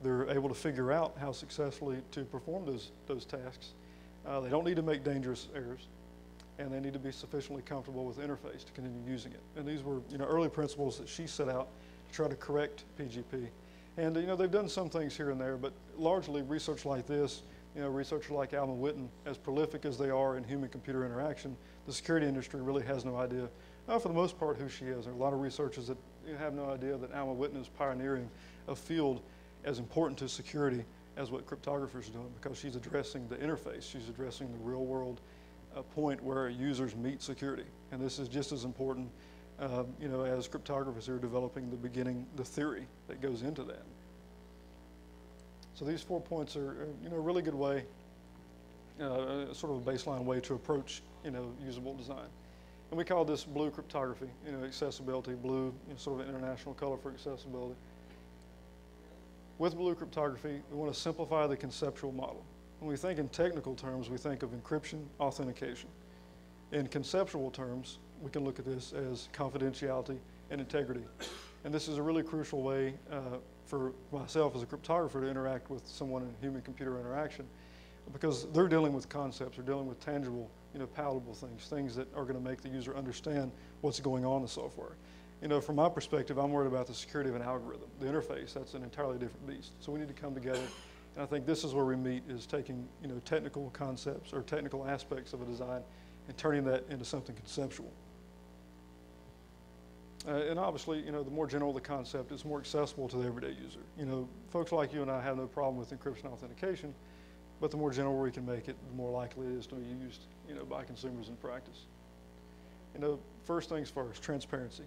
They're able to figure out how successfully to perform those, those tasks. Uh, they don't need to make dangerous errors and they need to be sufficiently comfortable with the interface to continue using it. And these were, you know, early principles that she set out to try to correct PGP. And, you know, they've done some things here and there, but largely research like this, you know, researchers like Alma Whitten, as prolific as they are in human-computer interaction, the security industry really has no idea, uh, for the most part, who she is. There are a lot of researchers that have no idea that Alma Whitten is pioneering a field as important to security as what cryptographers are doing because she's addressing the interface. She's addressing the real world a point where users meet security. And this is just as important, uh, you know, as cryptographers are developing the beginning, the theory that goes into that. So these four points are, you know, a really good way, uh, sort of a baseline way to approach, you know, usable design. And we call this blue cryptography, you know, accessibility, blue, you know, sort of an international color for accessibility. With blue cryptography, we want to simplify the conceptual model. When we think in technical terms, we think of encryption, authentication. In conceptual terms, we can look at this as confidentiality and integrity. And this is a really crucial way uh, for myself as a cryptographer to interact with someone in human-computer interaction because they're dealing with concepts, they're dealing with tangible, you know, palatable things, things that are going to make the user understand what's going on in the software. You know, from my perspective, I'm worried about the security of an algorithm. The interface, that's an entirely different beast. So we need to come together and I think this is where we meet is taking, you know, technical concepts or technical aspects of a design and turning that into something conceptual. Uh, and obviously, you know, the more general the concept, it's more accessible to the everyday user. You know, folks like you and I have no problem with encryption authentication, but the more general we can make it, the more likely it is to be used, you know, by consumers in practice. You know, first things first, transparency.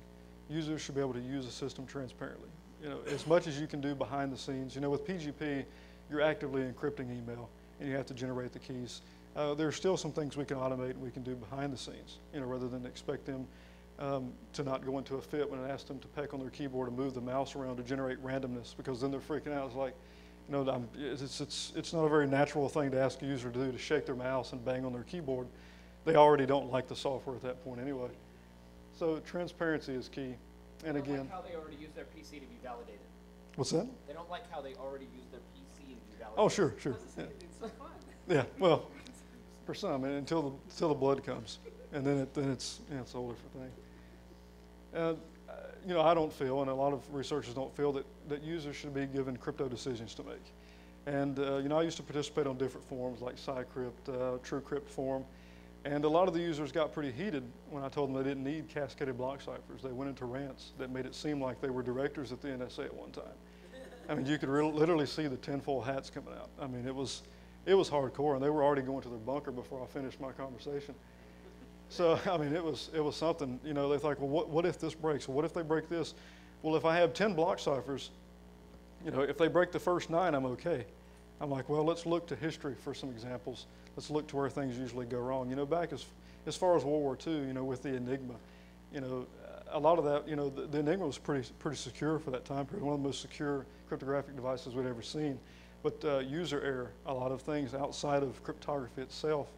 Users should be able to use the system transparently. You know, as much as you can do behind the scenes. You know, with PGP, you're actively encrypting email and you have to generate the keys. Uh, there are still some things we can automate and we can do behind the scenes, you know, rather than expect them um, to not go into a fit when I ask them to peck on their keyboard and move the mouse around to generate randomness because then they're freaking out. It's like, you know, I'm, it's, it's, it's not a very natural thing to ask a user to do to shake their mouse and bang on their keyboard. They already don't like the software at that point anyway. So transparency is key. And again, like how they already use their PC to be validated. what's that? They don't like how they already use their PC to be validated. Oh, sure, sure. Yeah. It's so fun. [LAUGHS] Yeah, well, for some, and until the, until the blood comes, and then it, then it's, yeah, it's a whole different thing. Uh, you know, I don't feel, and a lot of researchers don't feel that, that users should be given crypto decisions to make. And, uh, you know, I used to participate on different forums like sci.crypt, uh, TrueCrypt forum, and a lot of the users got pretty heated when I told them they didn't need cascaded block ciphers. They went into rants that made it seem like they were directors at the NSA at one time. I mean, you could literally see the tinfoil hats coming out. I mean, it was, it was hardcore, and they were already going to their bunker before I finished my conversation. So, [LAUGHS] I mean, it was, it was something, you know, they thought, well, what, what if this breaks? What if they break this? Well, if I have 10 block ciphers, you know, if they break the first nine, I'm okay. I'm like, well, let's look to history for some examples. Let's look to where things usually go wrong. You know, back as, as far as World War II, you know, with the Enigma, you know, a lot of that, you know, the, the Enigma was pretty, pretty secure for that time period, one of the most secure cryptographic devices we'd ever seen. But uh, user error, a lot of things outside of cryptography itself,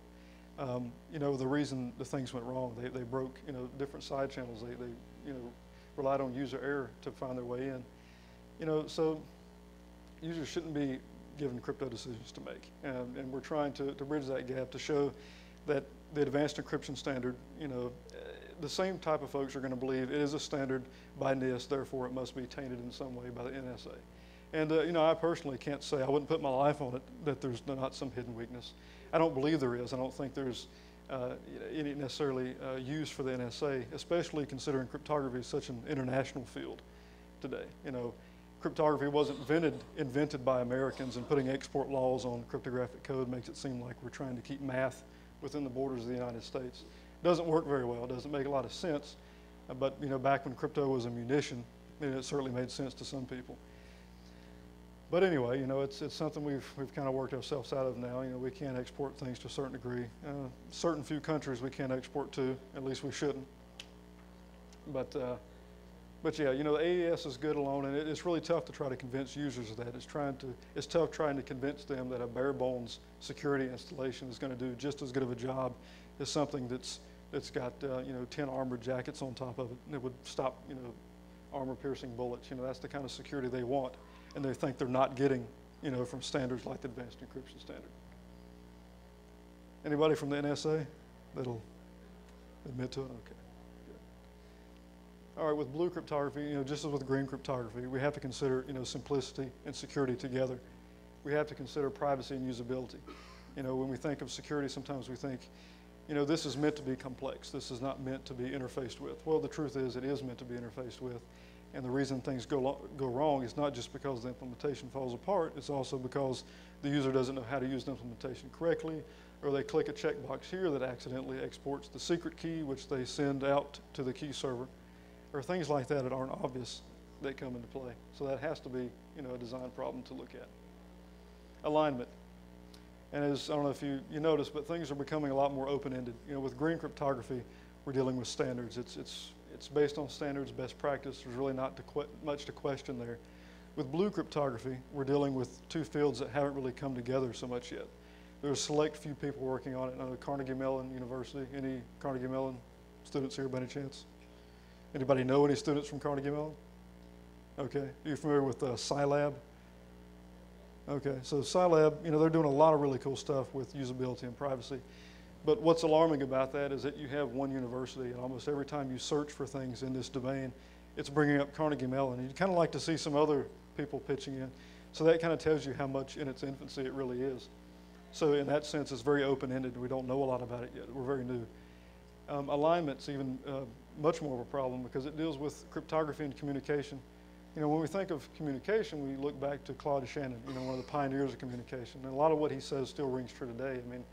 um, you know, the reason the things went wrong, they, they broke, you know, different side channels. They, they, you know, relied on user error to find their way in. You know, so users shouldn't be given crypto decisions to make. And, we're trying to, to bridge that gap to show that the advanced encryption standard, you know, uh, the same type of folks are going to believe it is a standard by NIST, therefore it must be tainted in some way by the NSA. And, uh, you know, I personally can't say, I wouldn't put my life on it, that there's not some hidden weakness. I don't believe there is. I don't think there's uh, any necessarily uh, use for the NSA, especially considering cryptography is such an international field today. You know, cryptography wasn't invented, invented by Americans, and putting export laws on cryptographic code makes it seem like we're trying to keep math within the borders of the United States. It Doesn't work very well. It Doesn't make a lot of sense. But you know, back when crypto was a munition, it certainly made sense to some people. But anyway, you know, it's, it's something we've, we've kind of worked ourselves out of now. You know, we can't export things to a certain degree. Uh, certain few countries we can't export to, at least we shouldn't. But, uh, but yeah, you know, the AES is good alone, and it, it's really tough to try to convince users of that. It's trying to, it's tough trying to convince them that a bare bones security installation is going to do just as good of a job as something that's, that's got, uh, you know, 10 armored jackets on top of it that would stop, you know, armor piercing bullets. You know, that's the kind of security they want, and they think they're not getting, you know, from standards like the Advanced Encryption Standard. Anybody from the NSA that'll admit to it? Okay. All right, with blue cryptography, you know, just as with green cryptography, we have to consider, you know, simplicity and security together. We have to consider privacy and usability. You know, when we think of security, sometimes we think, you know, this is meant to be complex. This is not meant to be interfaced with. Well, the truth is, it is meant to be interfaced with. And the reason things go, go wrong is not just because the implementation falls apart, it's also because the user doesn't know how to use the implementation correctly, or they click a checkbox here that accidentally exports the secret key, which they send out to the key server or things like that that aren't obvious that come into play. So that has to be, you know, a design problem to look at. Alignment. And as I don't know if you, you noticed, but things are becoming a lot more open-ended. You know, with green cryptography, we're dealing with standards. It's, it's, it's based on standards, best practice. There's really not to much to question there. With blue cryptography, we're dealing with two fields that haven't really come together so much yet. There's a select few people working on it. I know Carnegie Mellon University. Any Carnegie Mellon students here by any chance? Anybody know any students from Carnegie Mellon? Okay. Are you familiar with uh, CyLab? Okay. So CyLab, you know, they're doing a lot of really cool stuff with usability and privacy. But what's alarming about that is that you have one university, and almost every time you search for things in this domain, it's bringing up Carnegie Mellon. And you'd kind of like to see some other people pitching in. So that kind of tells you how much in its infancy it really is. So in that sense, it's very open-ended. We don't know a lot about it yet. We're very new. Um, alignment's even uh, much more of a problem because it deals with cryptography and communication. You know, when we think of communication, we look back to Claude Shannon, you know, one of the pioneers of communication. And a lot of what he says still rings true today. I mean,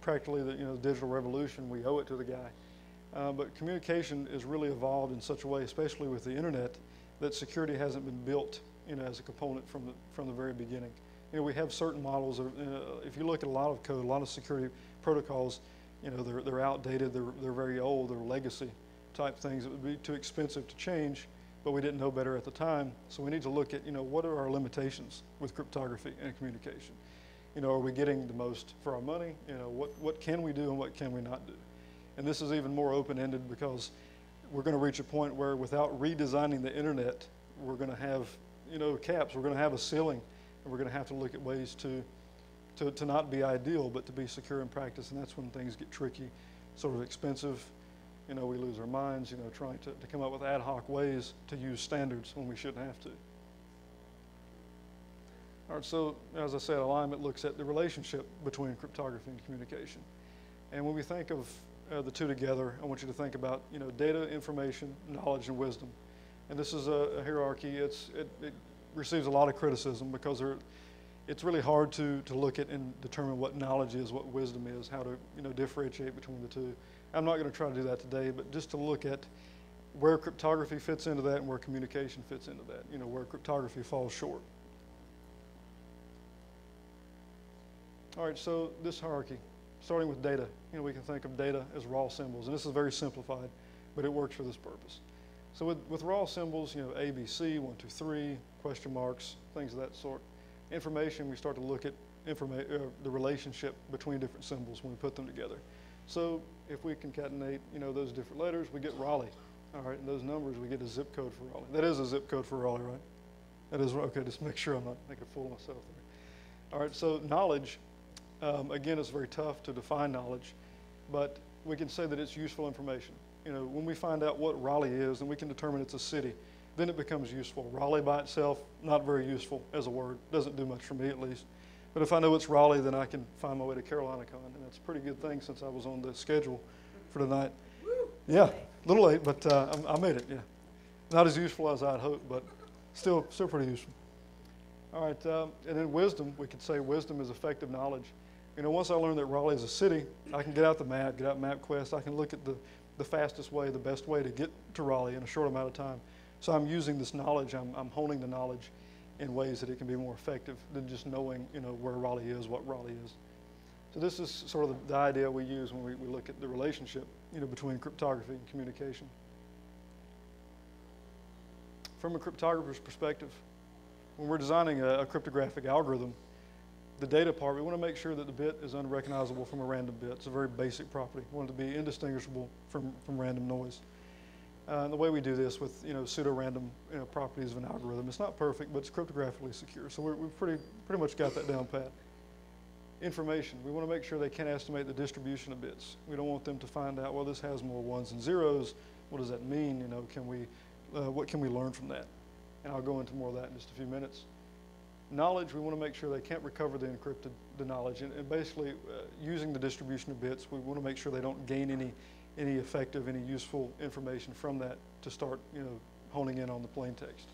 practically the, you know, digital revolution, we owe it to the guy. Uh, but communication is really evolved in such a way, especially with the internet, that security hasn't been built, you know, as a component from the, from the very beginning. You know, we have certain models. Of, uh, if you look at a lot of code, a lot of security protocols, you know, they're, they're outdated, they're, they're very old, they're legacy type things that would be too expensive to change, but we didn't know better at the time. So we need to look at, you know, what are our limitations with cryptography and communication? You know, are we getting the most for our money? You know, what, what can we do and what can we not do? And this is even more open-ended because we're going to reach a point where without redesigning the internet, we're going to have, you know, caps. We're going to have a ceiling, and we're going to have to look at ways to, to, to not be ideal, but to be secure in practice. And that's when things get tricky, sort of expensive. You know, we lose our minds, you know, trying to, to come up with ad hoc ways to use standards when we shouldn't have to. All right, so as I said, alignment looks at the relationship between cryptography and communication. And when we think of uh, the two together, I want you to think about, you know, data, information, knowledge, and wisdom. And this is a, a hierarchy. It's, it, it receives a lot of criticism because it's really hard to, to look at and determine what knowledge is, what wisdom is, how to, you know, differentiate between the two. I'm not going to try to do that today, but just to look at where cryptography fits into that and where communication fits into that, you know, where cryptography falls short. All right, so this hierarchy, starting with data, you know, we can think of data as raw symbols, and this is very simplified, but it works for this purpose. So with, with raw symbols, you know, A, B, C, one, two, three, question marks, things of that sort. Information, we start to look at informa- uh, the relationship between different symbols when we put them together. So if we concatenate, you know, those different letters, we get Raleigh. All right, and those numbers, we get a zip code for Raleigh. That is a zip code for Raleigh, right? That is, okay, just make sure I'm not making a fool of myself there. All right, so knowledge, um, again, it's very tough to define knowledge, but we can say that it's useful information. You know, when we find out what Raleigh is, and we can determine it's a city. then it becomes useful. Raleigh by itself, not very useful as a word, doesn't do much for me at least. But if I know it's Raleigh, then I can find my way to CarolinaCon, and that's a pretty good thing since I was on the schedule for tonight. Yeah, a little late, but uh, I I made it, yeah. Not as useful as I'd hoped, but still, still pretty useful. All right, um, and then wisdom, we could say wisdom is effective knowledge. You know, once I learned that Raleigh is a city, I can get out the map, get out MapQuest, I can look at the, the fastest way, the best way to get to Raleigh in a short amount of time. So I'm using this knowledge, I'm, I'm honing the knowledge in ways that it can be more effective than just knowing, you know, where Raleigh is, what Raleigh is. So this is sort of the, the idea we use when we, we look at the relationship, you know, between cryptography and communication. From a cryptographer's perspective, when we're designing a, a cryptographic algorithm, the data part, we want to make sure that the bit is unrecognizable from a random bit. It's a very basic property. We want it to be indistinguishable from, from random noise. Uh, and the way we do this with you know pseudo-random you know, properties of an algorithm, it's not perfect, but it's cryptographically secure. So we're, we've pretty pretty much got that down pat. Information. We want to make sure they can't estimate the distribution of bits. We don't want them to find out well this has more ones and zeros. What does that mean? You know, can we uh, what can we learn from that? And I'll go into more of that in just a few minutes knowledge, we want to make sure they can't recover the encrypted the knowledge. And, and basically, uh, using the distribution of bits, we want to make sure they don't gain any any effective, any useful information from that to start, you know, honing in on the plain text.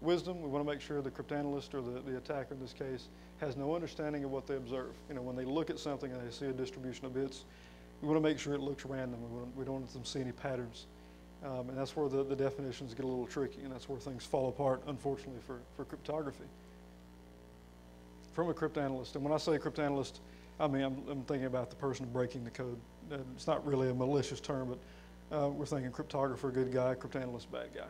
Wisdom, we want to make sure the cryptanalyst or the, the attacker in this case has no understanding of what they observe. You know, when they look at something and they see a distribution of bits, we want to make sure it looks random. We, want, we don't want them to see any patterns. Um, and that's where the, the definitions get a little tricky, and that's where things fall apart, unfortunately, for, for cryptography. From a cryptanalyst, and when I say cryptanalyst, I mean I'm, I'm thinking about the person breaking the code. Uh, it's not really a malicious term, but uh, we're thinking cryptographer, good guy, cryptanalyst, bad guy.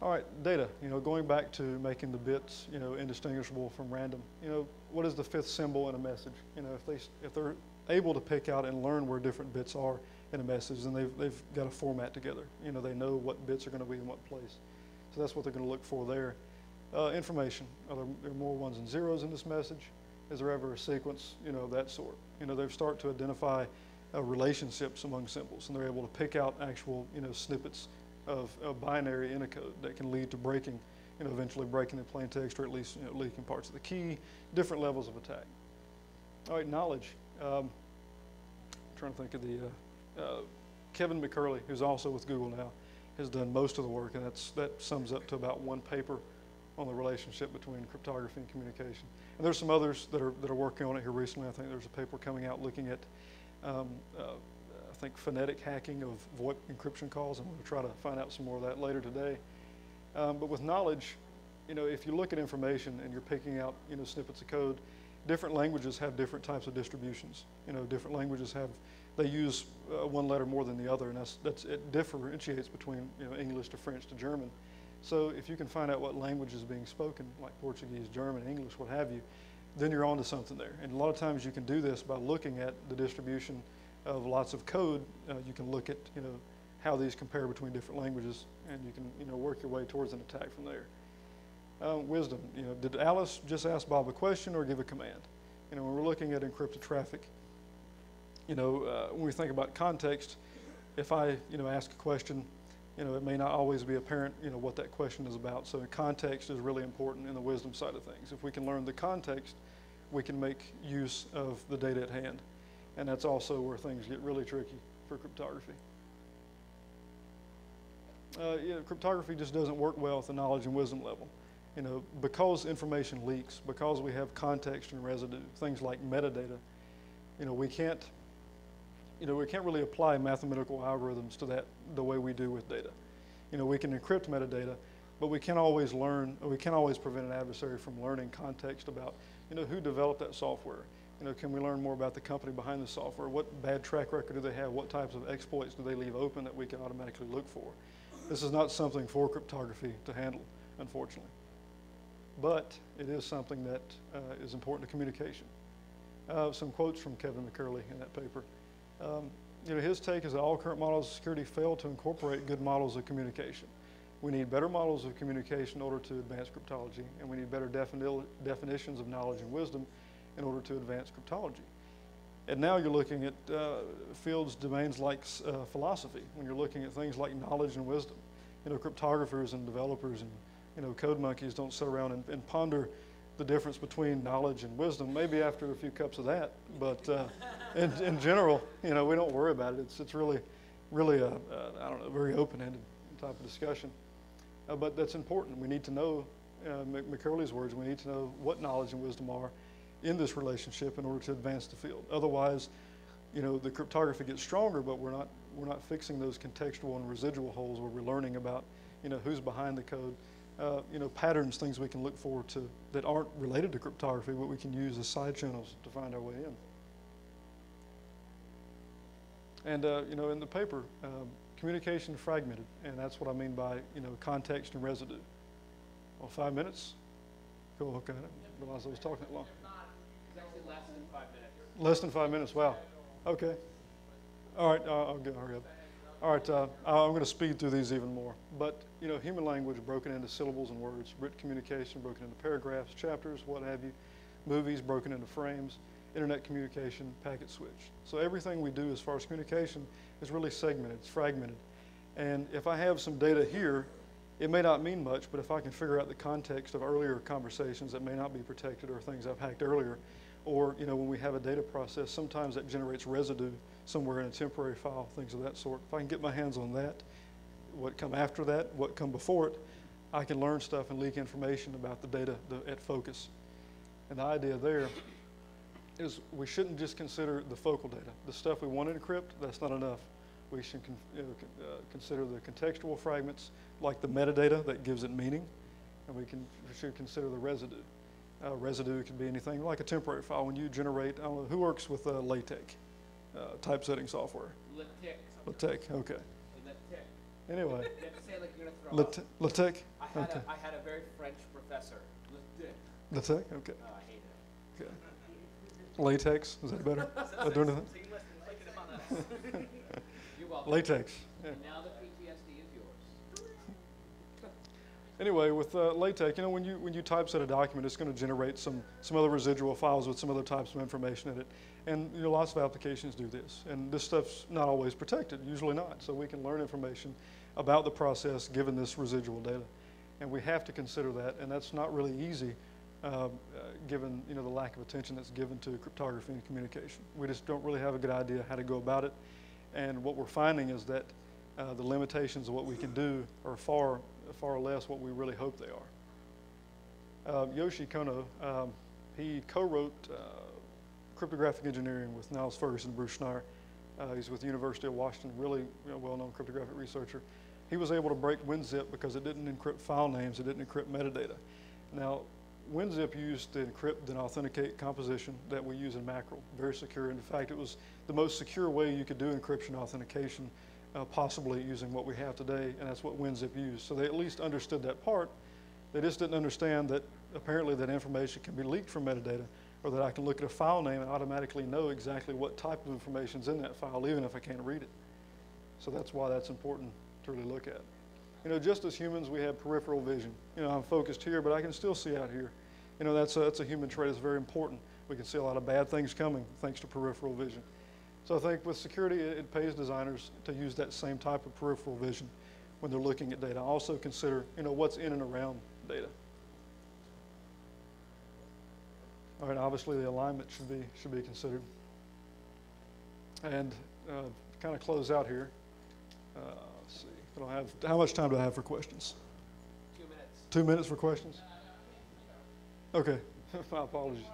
All right, data. You know, going back to making the bits, you know, indistinguishable from random. You know, what is the fifth symbol in a message? You know, if they if they're able to pick out and learn where different bits are, in a message, and they've, they've got a format together. You know, they know what bits are going to be in what place. So that's what they're going to look for there. Uh, information. Are there, there, more ones and zeros in this message? Is there ever a sequence? You know, that sort. You know, they've start to identify uh, relationships among symbols, and they're able to pick out actual, you know, snippets of, of binary in a code that can lead to breaking, you know, eventually breaking the plain text or at least you know, leaking parts of the key, different levels of attack. All right, knowledge. Um, trying to think of the, uh, uh, Kevin McCurley, who's also with Google now, has done most of the work, and that's, that sums up to about one paper on the relationship between cryptography and communication. And there's some others that are, that are working on it here recently. I think there's a paper coming out looking at, um, uh, I think, phonetic hacking of VoIP encryption calls, and we'll try to find out some more of that later today. Um, but with knowledge, you know, if you look at information and you're picking out, you know, snippets of code, different languages have different types of distributions. You know, different languages have they use uh, one letter more than the other, and that's, that's, it differentiates between you know, English to French to German. So if you can find out what language is being spoken, like Portuguese, German, English, what have you, then you're onto something there. And a lot of times you can do this by looking at the distribution of lots of code. Uh, you can look at you know how these compare between different languages, and you can you know work your way towards an attack from there. Uh, wisdom. You know, did Alice just ask Bob a question or give a command? You know, when we're looking at encrypted traffic, you know, uh, when we think about context, if I, you know, ask a question, you know, it may not always be apparent, you know, what that question is about. So context is really important in the wisdom side of things. If we can learn the context, we can make use of the data at hand. And that's also where things get really tricky for cryptography. Uh, yeah, cryptography just doesn't work well at the knowledge and wisdom level. You know, because information leaks, because we have context and residue, things like metadata, you know, we can't you know, we can't really apply mathematical algorithms to that the way we do with data. You know, we can encrypt metadata, but we can't always learn, we can't always prevent an adversary from learning context about, you know, who developed that software. You know, can we learn more about the company behind the software? What bad track record do they have? What types of exploits do they leave open that we can automatically look for? This is not something for cryptography to handle, unfortunately. But it is something that uh, is important to communication. Uh, some quotes from Kevin McCurley in that paper. Um, you know, his take is that all current models of security fail to incorporate good models of communication. We need better models of communication in order to advance cryptology, and we need better defini definitions of knowledge and wisdom in order to advance cryptology. And now you're looking at uh, fields, domains like uh, philosophy, when you're looking at things like knowledge and wisdom. you know, cryptographers and developers and, you know, code monkeys don't sit around and, and ponder the difference between knowledge and wisdom, maybe after a few cups of that. But uh, [LAUGHS] in, in general, you know, we don't worry about it. It's, it's really, really a, a, I don't know, very open-ended type of discussion. Uh, but that's important. We need to know, uh, Mc- McCurley's words, we need to know what knowledge and wisdom are in this relationship in order to advance the field. Otherwise, you know, the cryptography gets stronger, but we're not, we're not fixing those contextual and residual holes where we're learning about, you know, who's behind the code, uh, you know, patterns, things we can look for to, that aren't related to cryptography, but we can use as side channels to find our way in. And, uh, you know, in the paper, um, communication fragmented, and that's what I mean by, you know, context and residue. Well, five minutes? Cool, okay, I didn't realize I was talking that long. Less than five minutes. Less than five minutes, wow. Okay. All right, uh, I'll go, hurry up. All right, uh, I'm going to speed through these even more. But, you know, human language broken into syllables and words, written communication broken into paragraphs, chapters, what have you, movies broken into frames, internet communication, packet switch. So everything we do as far as communication is really segmented, it's fragmented. And if I have some data here, it may not mean much, but if I can figure out the context of earlier conversations that may not be protected or things I've hacked earlier, or you know when we have a data process, sometimes that generates residue somewhere in a temporary file, things of that sort. If I can get my hands on that, what come after that, what come before it, I can learn stuff and leak information about the data at focus. And the idea there is we shouldn't just consider the focal data. The stuff we want to encrypt, that's not enough. We should know, con- uh, consider the contextual fragments, like the metadata that gives it meaning, and we, can, we should consider the residue. Uh, residue can be anything like a temporary file. When you generate, I don't know, who works with uh, LaTeX, uh, typesetting software? Litic. LaTeX, okay. Litic. Anyway, You have to say it like you're gonna throw LaTeX, I had okay. a, I had a very French professor. Litic. LaTeX, okay. Oh, I hate it. okay. Latex, is that better? [LAUGHS] That do anything? So you must inflict it upon us. [LAUGHS] You're welcome. Latex, yeah. Anyway, with uh, LaTeX, you know, when you when you typeset a document, it's going to generate some some other residual files with some other types of information in it, and you know, lots of applications do this. And this stuff's not always protected, usually not. So we can learn information about the process given this residual data, and we have to consider that. And that's not really easy, um, uh, given you know the lack of attention that's given to cryptography and communication. We just don't really have a good idea how to go about it. And what we're finding is that uh, the limitations of what we can do are far, far less what we really hope they are. Um, Yoshi Kohno, um, he co-wrote uh, cryptographic engineering with Niels Ferguson and Bruce Schneier. Uh, he's with the University of Washington, really you know, well-known cryptographic researcher. He was able to break WinZip because it didn't encrypt file names, it didn't encrypt metadata. Now, WinZip used to encrypt and authenticate composition that we use in Mackerel, very secure. In fact, it was the most secure way you could do encryption authentication, uh, possibly using what we have today, and that's what WinZip used. So they at least understood that part. They just didn't understand that apparently that information can be leaked from metadata, or that I can look at a file name and automatically know exactly what type of information is in that file, even if I can't read it. So that's why that's important to really look at. You know, just as humans, we have peripheral vision. You know, I'm focused here, but I can still see out here. You know, that's a, that's a human trait that's very important. We can see a lot of bad things coming thanks to peripheral vision. So I think with security, it, pays designers to use that same type of peripheral vision when they're looking at data. Also consider, you know, what's in and around data. All right, obviously the alignment should be, should be considered. And uh, kind of close out here, uh, let's see, I don't have, how much time do I have for questions? Two minutes. Two minutes for questions? Okay, [LAUGHS] my apologies.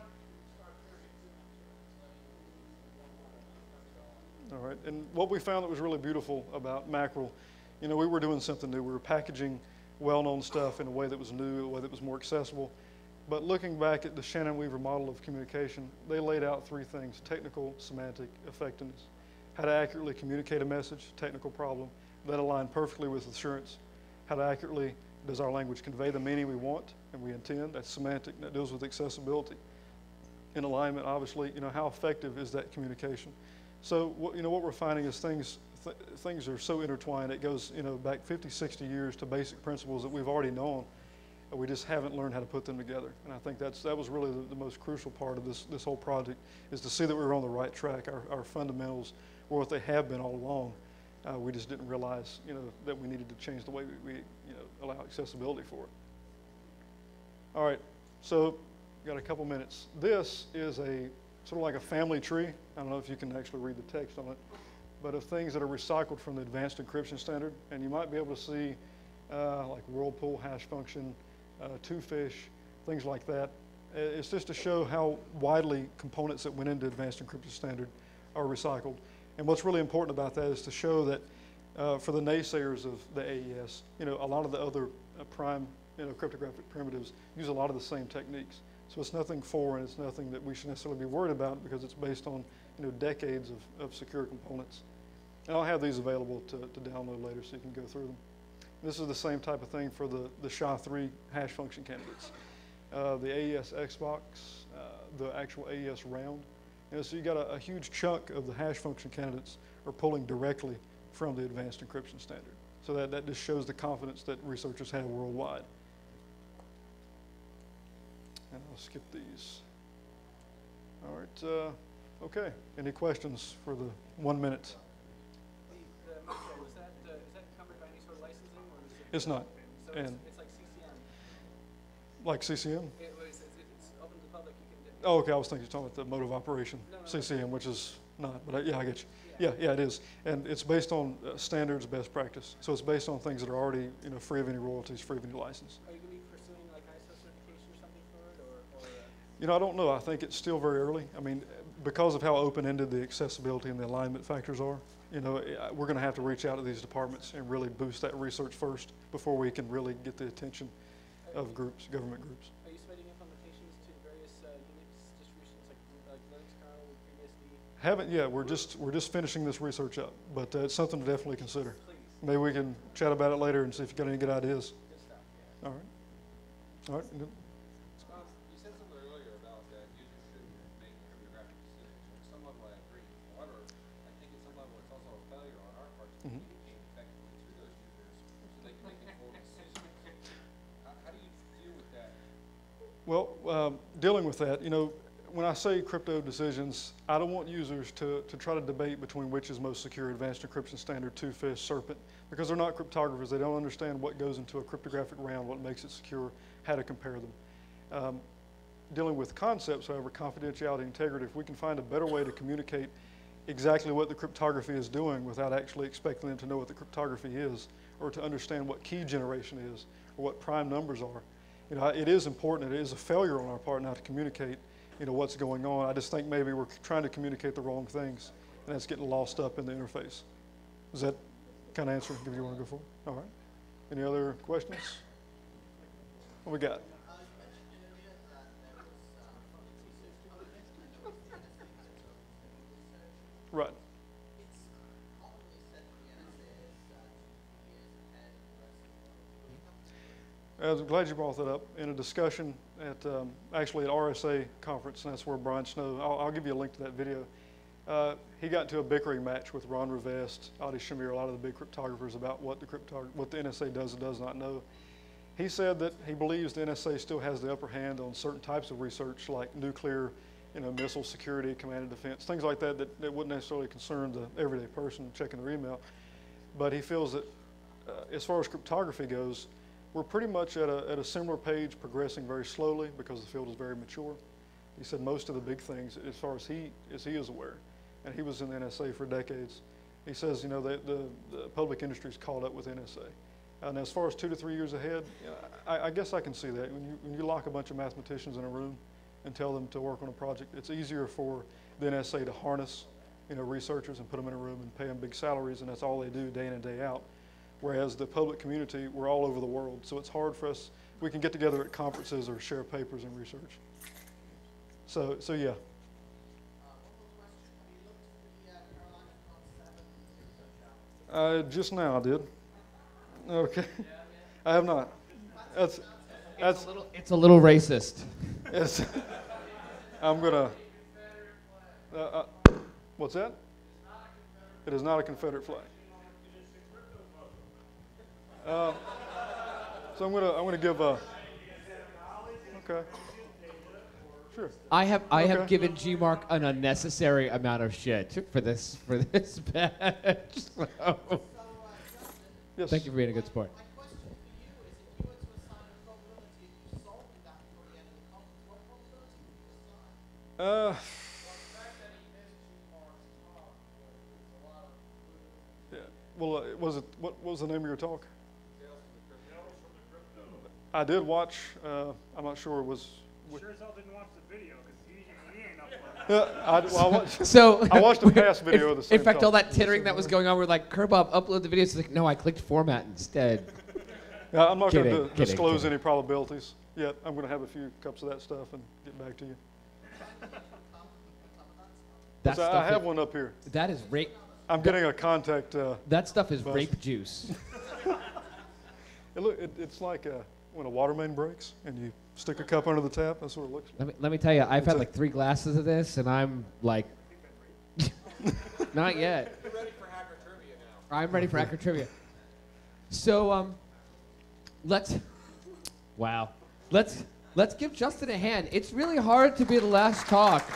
All right, and what we found that was really beautiful about Mackerel, you know, we were doing something new. We were packaging well-known stuff in a way that was new, a way that was more accessible. But looking back at the Shannon Weaver model of communication, they laid out three things, technical, semantic, effectiveness. How to accurately communicate a message, technical problem, that aligned perfectly with assurance. How to accurately does our language convey the meaning we want and we intend? That's semantic, that deals with accessibility. In alignment, obviously, you know, how effective is that communication? So, you know, what we're finding is things, th- things are so intertwined. It goes, you know, back 50, 60 years to basic principles that we've already known. and We just haven't learned how to put them together. And I think that's, that was really the, the most crucial part of this, this whole project is to see that we were on the right track. Our, our fundamentals were what they have been all along. Uh, we just didn't realize, you know, that we needed to change the way we, we you know, allow accessibility for it. All right, so got a couple minutes. This is a sort of like a family tree. I don't know if you can actually read the text on it, but of things that are recycled from the advanced encryption standard. And you might be able to see uh, like whirlpool hash function, uh, fish, things like that. It's just to show how widely components that went into advanced encryption standard are recycled. And what's really important about that is to show that uh, for the naysayers of the AES, you know, a lot of the other uh, prime, you know, cryptographic primitives use a lot of the same techniques. So it's nothing foreign, it's nothing that we should necessarily be worried about because it's based on, you know, decades of, of secure components. And I'll have these available to, to download later so you can go through them. This is the same type of thing for the, the SHA-3 hash function candidates. Uh, the AES S-box, uh, the actual AES round. Know, so you got a, a huge chunk of the hash function candidates are pulling directly from the advanced encryption standard. So that, that just shows the confidence that researchers have worldwide. And I'll skip these. All right, uh, okay. Any questions for the one minute? The, the metro, is that, uh, is that covered by any sort of licensing or is it? It's not. So it's, And- it's like CCM. Like CCM? It was, it's, it's open to the public, you can. Oh, okay, I was thinking you're talking about the mode of operation, No, no, no. CCM, which is not, but I, yeah, I get you. Yeah, yeah, it is. And it's based on uh, standards, best practice. So it's based on things that are already, you know, free of any royalties, free of any license. Are you gonna be pursuing like ISO certification or something for it, or, or, uh, You know, I don't know. I think it's still very early. I mean, because of how open-ended the accessibility and the alignment factors are, you know, we're going to have to reach out to these departments and really boost that research first before we can really get the attention of groups, government groups. are you submitting implementations to various, uh, Unix distributions like, like Linux kernel FreeBSD? Haven't yet. We're just we're just finishing this research up, but uh, it's something to definitely consider. Please, Maybe we can chat about it later and see if you got any good ideas. good stuff, yeah. All right. All right. Well, um, dealing with that, you know, when I say crypto decisions, I don't want users to, to try to debate between which is most secure, advanced encryption standard, Twofish, serpent, because they're not cryptographers. They don't understand what goes into a cryptographic round, what makes it secure, how to compare them. Um, dealing with concepts, however, confidentiality, integrity, if we can find a better way to communicate exactly what the cryptography is doing without actually expecting them to know what the cryptography is or to understand what key generation is or what prime numbers are. You know, it is important. It is a failure on our part not to communicate, you know, what's going on. I just think maybe we're trying to communicate the wrong things and that's getting lost up in the interface. Does that kind of answer give you want to go for? All right. Any other questions? What we got? Right. I'm glad you brought that up. In a discussion at, um, actually at RSA conference, and that's where Brian Snow, I'll, I'll give you a link to that video. Uh, he got into a bickering match with Ron Rivest, Adi Shamir, a lot of the big cryptographers about what the cryptog- what the NSA does and does not know. He said that he believes the NSA still has the upper hand on certain types of research like nuclear, you know, missile security, command and defense, things like that that, that wouldn't necessarily concern the everyday person checking their email. But he feels that uh, as far as cryptography goes, we're pretty much at a, at a similar page, progressing very slowly because the field is very mature. He said most of the big things, as far as he as he is aware, and he was in the NSA for decades. He says, you know, the, the, the public industry is caught up with NSA. And as far as two to three years ahead, I, I guess I can see that. When you, when you lock a bunch of mathematicians in a room and tell them to work on a project, it's easier for the NSA to harness, you know, researchers and put them in a room and pay them big salaries, and that's all they do day in and day out. Whereas the public community, we're all over the world, so it's hard for us. We can get together at conferences or share papers and research. So, so yeah. Uh, [LAUGHS] just now I did. Okay. I have not. That's, that's, It's a little, it's a little racist. [LAUGHS] it's, I'm gonna, uh, uh, what's that? It is not a Confederate flag. Uh, so I'm gonna, I'm gonna give a, okay. Sure. I have I have Okay. given Gmark an unnecessary amount of shit for this for this [LAUGHS] badge. So, Yes. thank you for being a good sport. My question for you is, if you were to assign a probability and you solved that before the end of the conference, what probability would you assign? Uh, The fact that he missed G-Mark's talk was, was a lot of good. yeah. Well, uh, was it what, what was the name of your talk? Tales from the crypto. Tales from the crypto. I did watch. Uh, I'm not sure it was. Sure as hell didn't watch the video, because he, he ain't uploaded. Uh, I, well, I watched, [LAUGHS] So I watched a past [LAUGHS] video in, the same In fact, all that tittering that was going on, we're like, Kerbob, upload the video. It's like, no, I clicked format instead. [LAUGHS] Yeah, I'm not going to disclose kidding. any probabilities yet. I'm going to have a few cups of that stuff and get back to you. That So I have is- one up here. That is rape. I'm getting a contact. Uh, That stuff is Buzz. rape juice. it look, it, it's like uh, when a water main breaks and you stick a cup under the tap. That's what it looks like. Let me let me tell you, I've It's had like three glasses of this, and I'm like, [LAUGHS] not yet. You're ready for hacker trivia now. I'm ready for hacker trivia. So um, let's wow, let's let's give Justin a hand. It's really hard to be the last talk